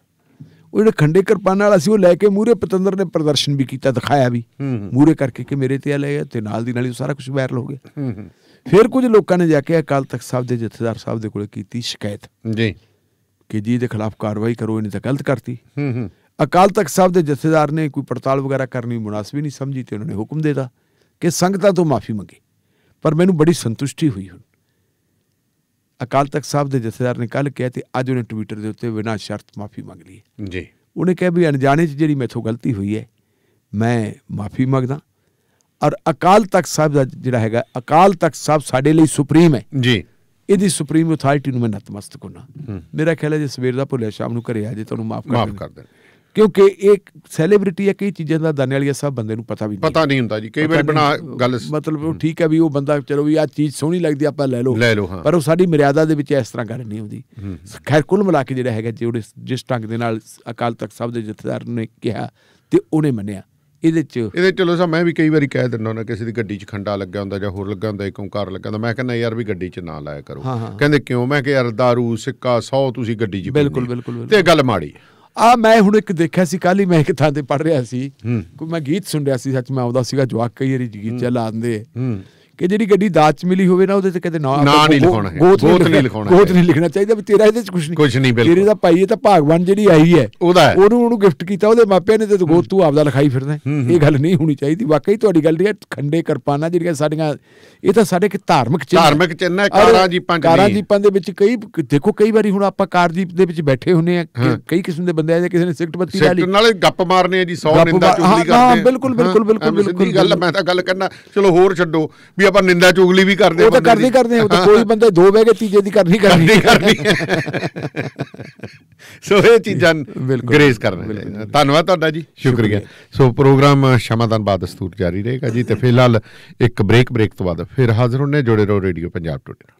ਉਹ ਜਿਹੜੇ ਖੰਡੇ ਕਿਰਪਾਨਾਂ ਵਾਲਾ ਸੀ ਉਹ ਲੈ ਕੇ ਮੂਰੇ ਪਤੰਦਰ ਨੇ ਪ੍ਰਦਰਸ਼ਨ ਵੀ ਕੀਤਾ ਦਿਖਾਇਆ ਵੀ। ਮੂਰੇ ਕਰਕੇ ਕਿ ਮੇਰੇ ਤੇ ਆ ਲੈ ਤੇ ਨਾਲ ਦੀ ਨਾਲ ਹੀ ਸਾਰਾ ਕੁਝ ਵਾਇਰਲ ਹੋ ਗਿਆ। ਫਿਰ ਕੁਝ ਲੋਕਾਂ ਨੇ ਜਾ ਕੇ ਅਕਾਲ ਤਖਤ ਸਾਹਿਬ ਦੇ ਜਥੇਦਾਰ ਸਾਹਿਬ ਦੇ ਕੋਲੇ ਕੀਤੀ ਸ਼ਿਕਾਇਤ। ਜੀ। ਕਿ ਜੀ ਇਹਦੇ ਖਿਲਾਫ ਕਾਰਵਾਈ ਕਰੋ ਇਹਨੇ ਤਾਂ ਗਲਤ ਕਰਤੀ। ਹੂੰ ਹੂੰ। ਅਕਾਲ ਤਖਤ ਸਾਹਿਬ ਦੇ ਜਥੇਦਾਰ ਨੇ ਕੋਈ ਪੜਤਾਲ ਵਗੈਰਾ ਕਰਨੀ ਮੁਨਾਸਬ ਨਹੀਂ ਸਮਝੀ ਤੇ ਉਹਨਾਂ ਨੇ ਹੁਕਮ ਦੇਤਾ ਕਿ ਸੰਗਤਾਂ ਤੋਂ ਮਾਫੀ ਮੰਗੇ। ਪਰ ਮੈਨੂੰ ਬੜੀ ਸੰਤੁਸ਼ਟੀ ਹੋਈ ਹੁਣ। ਅਕਾਲ ਤਖਤ ਸਾਹਿਬ ਦੇ ਜਥੇਦਾਰ ਨੇ ਕੱਲ ਕਿਹਾ ਤੇ ਅੱਜ ਉਹਨੇ ਟਵਿੱਟਰ ਦੇ ਉੱਤੇ ਬਿਨਾਂ ਸ਼ਰਤ ਮਾਫੀ ਮੰਗ ਲਈ। ਜੀ। ਉਹਨੇ ਕਿਹਾ ਵੀ ਅਣਜਾਣੇ 'ਚ ਜਿਹੜੀ ਮੈਥੋਂ ਗਲਤੀ ਹੋਈ ਹੈ ਮੈਂ ਮਾਫੀ ਮੰਗਦਾ। ਔਰ ਅਕਾਲ ਤਖਤ ਸਾਹਿਬ ਦਾ ਜਿਹੜਾ ਹੈਗਾ ਅਕਾਲ ਤਖਤ ਸਾਹਿਬ ਸਾਡੇ ਲਈ ਸੁਪਰੀਮ ਹੈ। ਜੀ। ਇਹਦੀ ਸੁਪਰੀਮ ਅਥਾਰਟੀ ਨੂੰ ਮੈਂ ਨਤਮਸਤਕ ਹੋਣਾ ਮੇਰਾ ਖਿਆਲ ਹੈ ਜੇ ਸਵੇਰ ਦਾ ਭੁੱਲਿਆ ਸ਼ਾਮ ਨੂੰ ਘਰੇ ਆ ਜੇ ਤੁਹਾਨੂੰ ਮਾਫ ਕਰ ਦੇਣਾ। ਦੇਣ। ਕਿਉਂਕਿ ਇਹ ਸੈਲੀਬ੍ਰਿਟੀ ਹੈ ਕਈ ਚੀਜ਼ਾਂ ਦਾ ਦਾਨੇ ਵਾਲੀਆ ਸਾਹਿਬ ਬੰਦੇ ਨੂੰ ਪਤਾ ਵੀ ਨਹੀਂ। ਪਤਾ ਨਹੀਂ ਹੁੰਦਾ ਜੀ ਕਈ ਵਾਰੀ ਬਣਾ ਗੱਲ ਮਤਲਬ ਉਹ ਠੀਕ ਹੈ ਵੀ ਉਹ ਬੰਦਾ ਚਲੋ ਵੀ ਆ ਚੀਜ਼ ਸੋਹਣੀ ਲੱਗਦੀ ਆਪਾਂ ਲੈ ਲਓ। ਪਰ ਉਹ ਸਾਡੀ ਮਰਿਆਦਾ ਦੇ ਵਿੱਚ ਇਸ ਤਰ੍ਹਾਂ ਗੱਲ ਨਹੀਂ ਹੁੰਦੀ ਖੈਰ ਕੁੱਲ ਮਿਲਾ ਕੇ ਜਿਹੜਾ ਹੈਗਾ ਜਿਹੜੇ ਜਿਸ ਢੰਗ ਦੇ ਨਾਲ ਅਕਾਲ ਤਖਤ ਸਾਹਿਬ ਦੇ ਜਥੇਦਾਰ ਨੇ ਕਿਹਾ ਤੇ ਉਹਨੇ ਮੰਨਿਆ। ਇਹਦੇ ਚ ਇਹਦੇ ਚਲੋ ਸਾ ਮੈਂ ਵੀ ਕਈ ਵਾਰੀ ਕਹਿ ਦਿੰਦਾ ਹੁੰਦਾ ਕਿਸੇ ਦੀ ਗੱਡੀ 'ਚ ਖੰਡਾ ਲੱਗਿਆ ਹੁੰਦਾ ਜਾਂ ਹੋਰ ਲੱਗਾ ਹੁੰਦਾ ਇੱਕ ਓਂਕਾਰ ਲੱਗਾ ਹੁੰਦਾ ਮੈਂ ਕਹਿੰਦਾ ਯਾਰ ਵੀ ਗੱਡੀ 'ਚ ਨਾ ਲਾਇਆ ਕਰੋ। ਕਹਿੰਦੇ ਕਿਉਂ ਮੈਂ ਕਿ ਯਾਰ ਦਾਰੂ ਸਿੱਕਾ 100 ਤੁਸੀਂ ਗੱਡੀ 'ਚ ਬਿਲਕੁਲ। ਬਿਲਕੁਲ, ਤੇ ਗੱਲ ਮਾੜੀ। ਆ ਮੈਂ ਹੁਣ ਇੱਕ ਦੇਖਿਆ ਸੀ ਕੱਲ ਹੀ ਮੈਂ ਇੱਕ ਥਾਂ ਤੇ ਪੜ ਰਿਹਾ ਸੀ। ਕੋਈ ਮੈਂ ਗੀਤ ਸੁਣ ਰਿਹਾ ਸੀ ਸੱਚ ਮੈਂ ਆਉਂਦਾ ਸੀਗਾ ਜਵਾਕ ਕਈ ਵਾਰੀ ਗੀਤ ਚ ਲਾਉਂਦੇ ਹੂੰ ਕਿ ਜਿਹੜੀ ਗੱਡੀ ਦਾਜ ਚ ਮਿਲੀ ਹੋਵੇ ਨਾ ਉਹਦੇ ਤੇ ਕਦੇ ਨਾ ਨਾਂ ਨਹੀਂ ਲਿਖਾਉਣਾ ਹੈ, ਗੋਤ ਨਹੀਂ ਲਿਖਾਉਣਾ ਗੋਤ। ਨਹੀਂ ਲਿਖਣਾ ਚਾਹੀਦਾ ਵੀ ਤੇਰਾ ਇਹਦੇ ਚ ਕੁਝ ਨਹੀਂ ਕੁਛ ਨਹੀਂ, ਬਿਲਕੁਲ। ਤੇਰੇ ਦਾ ਭਾਈ ਇਹ ਤਾਂ ਭਾਗਵਾਨ ਜਿਹੜੀ ਆਈ ਹੈ ਉਹਦਾ ਹੈ। ਉਹਨੂੰ ਉਹਨੂੰ ਗਿਫਟ ਕੀਤਾ ਉਹਦੇ ਮਾਪਿਆਂ ਨੇ ਤੇ ਤੂੰ ਗੋਤ ਤੂੰ ਆਪਦਾ ਲਿਖਾਈ ਫਿਰਦਾ। ਇਹ ਗੱਲ ਨਹੀਂ ਹੋਣੀ ਚਾਹੀਦੀ ਵਾਕਈ ਤੁਹਾਡੀ ਗੱਲ ਹੈ ਖੰਡੇ ਕਿਰਪਾਨਾਂ ਜਿਹੜੀਆਂ ਸਾਡੀਆਂ ਇਹ ਤਾਂ ਸਾਡੇ ਇੱਕ ਧਾਰਮਿਕ ਚਿੰਨ੍ਹ ਹੈ। ਧਾਰਮਿਕ ਚਿੰਨ੍ਹ ਹੈ, ਕਾਰਾਂ ਜੀਪਾਂ ਚ ਕਾਰਾਂ। ਜੀਪਾਂ ਦੇ ਵਿੱਚ ਕਈ ਦੇਖੋ ਕਈ ਵਾਰੀ ਹੁਣ ਆਪਾਂ ਕਾਰ ਜੀਪ ਦੇ ਵਿੱਚ ਬੈਠੇ ਹੁੰਨੇ ਆ ਕਈ ਕਿਸਮ ਦੇ ਬੰਦੇ ਆ ਜੇ ਕਿਸੇ ਨੇ ਸਿਗਰਟ ਬੱਤੀ ਲਾ ਲਈ ਸੈਕਟਰ ਨਾਲੇ ਗੱਪ ਮਾਰਨੇ ਆ ਜੀ 100 ਗੱਪ ਨਿੰਦਾ ਚੁਗਲੀ ਕਰਦੇ ਹਾਂ। ਬਿਲਕੁਲ, ਬਿਲਕੁਲ, ਬਿਲਕੁਲ, ਬਿਲਕੁਲ, ਗੱਲ ਮੈਂ ਤਾਂ ਗੱਲ ਕਰਨਾ ਚਲੋ ਹੋਰ ਛੱਡੋ ਵੀ ਆਪਾਂ ਨਿੰਦਾ ਚੁਗਲੀ ਵੀ ਕਰਦੇ ਉਹ ਤਾਂ ਕਰਦੇ। ਕਰਦੇ ਉਹ ਤਾਂ ਕੋਈ ਬੰਦੇ ਦੋ ਬਹਿ ਕੇ ਤੀਜੇ ਦੀ ਕਰਨੀ ਕਰਨੀ। ਕਰਨੀ ਸੋ ਇਹ ਚੀਜ਼ਾਂ। ਗ੍ਰੇਸ ਕਰਨਾ ਧੰਨਵਾਦ ਤੁਹਾਡਾ ਜੀ ਸ਼ੁਕਰੀਆ। ਸੋ ਪ੍ਰੋਗਰਾਮ ਸ਼ਮਾਦਾਨ ਬਾਦ ਦਸਤੂਰ ਜਾਰੀ ਰਹੇਗਾ ਜੀ ਤੇ ਫਿਲਹਾਲ ਇੱਕ ਬ੍ਰੇਕ ਬ੍ਰੇਕ ਤੋਂ ਬਾਅਦ ਫਿਰ ਹਾਜ਼ਰ ਹੋਣੇ ਜੁੜੇ ਰਹੋ ਰੇਡੀਓ ਪੰਜਾਬ ਟੁਡੇ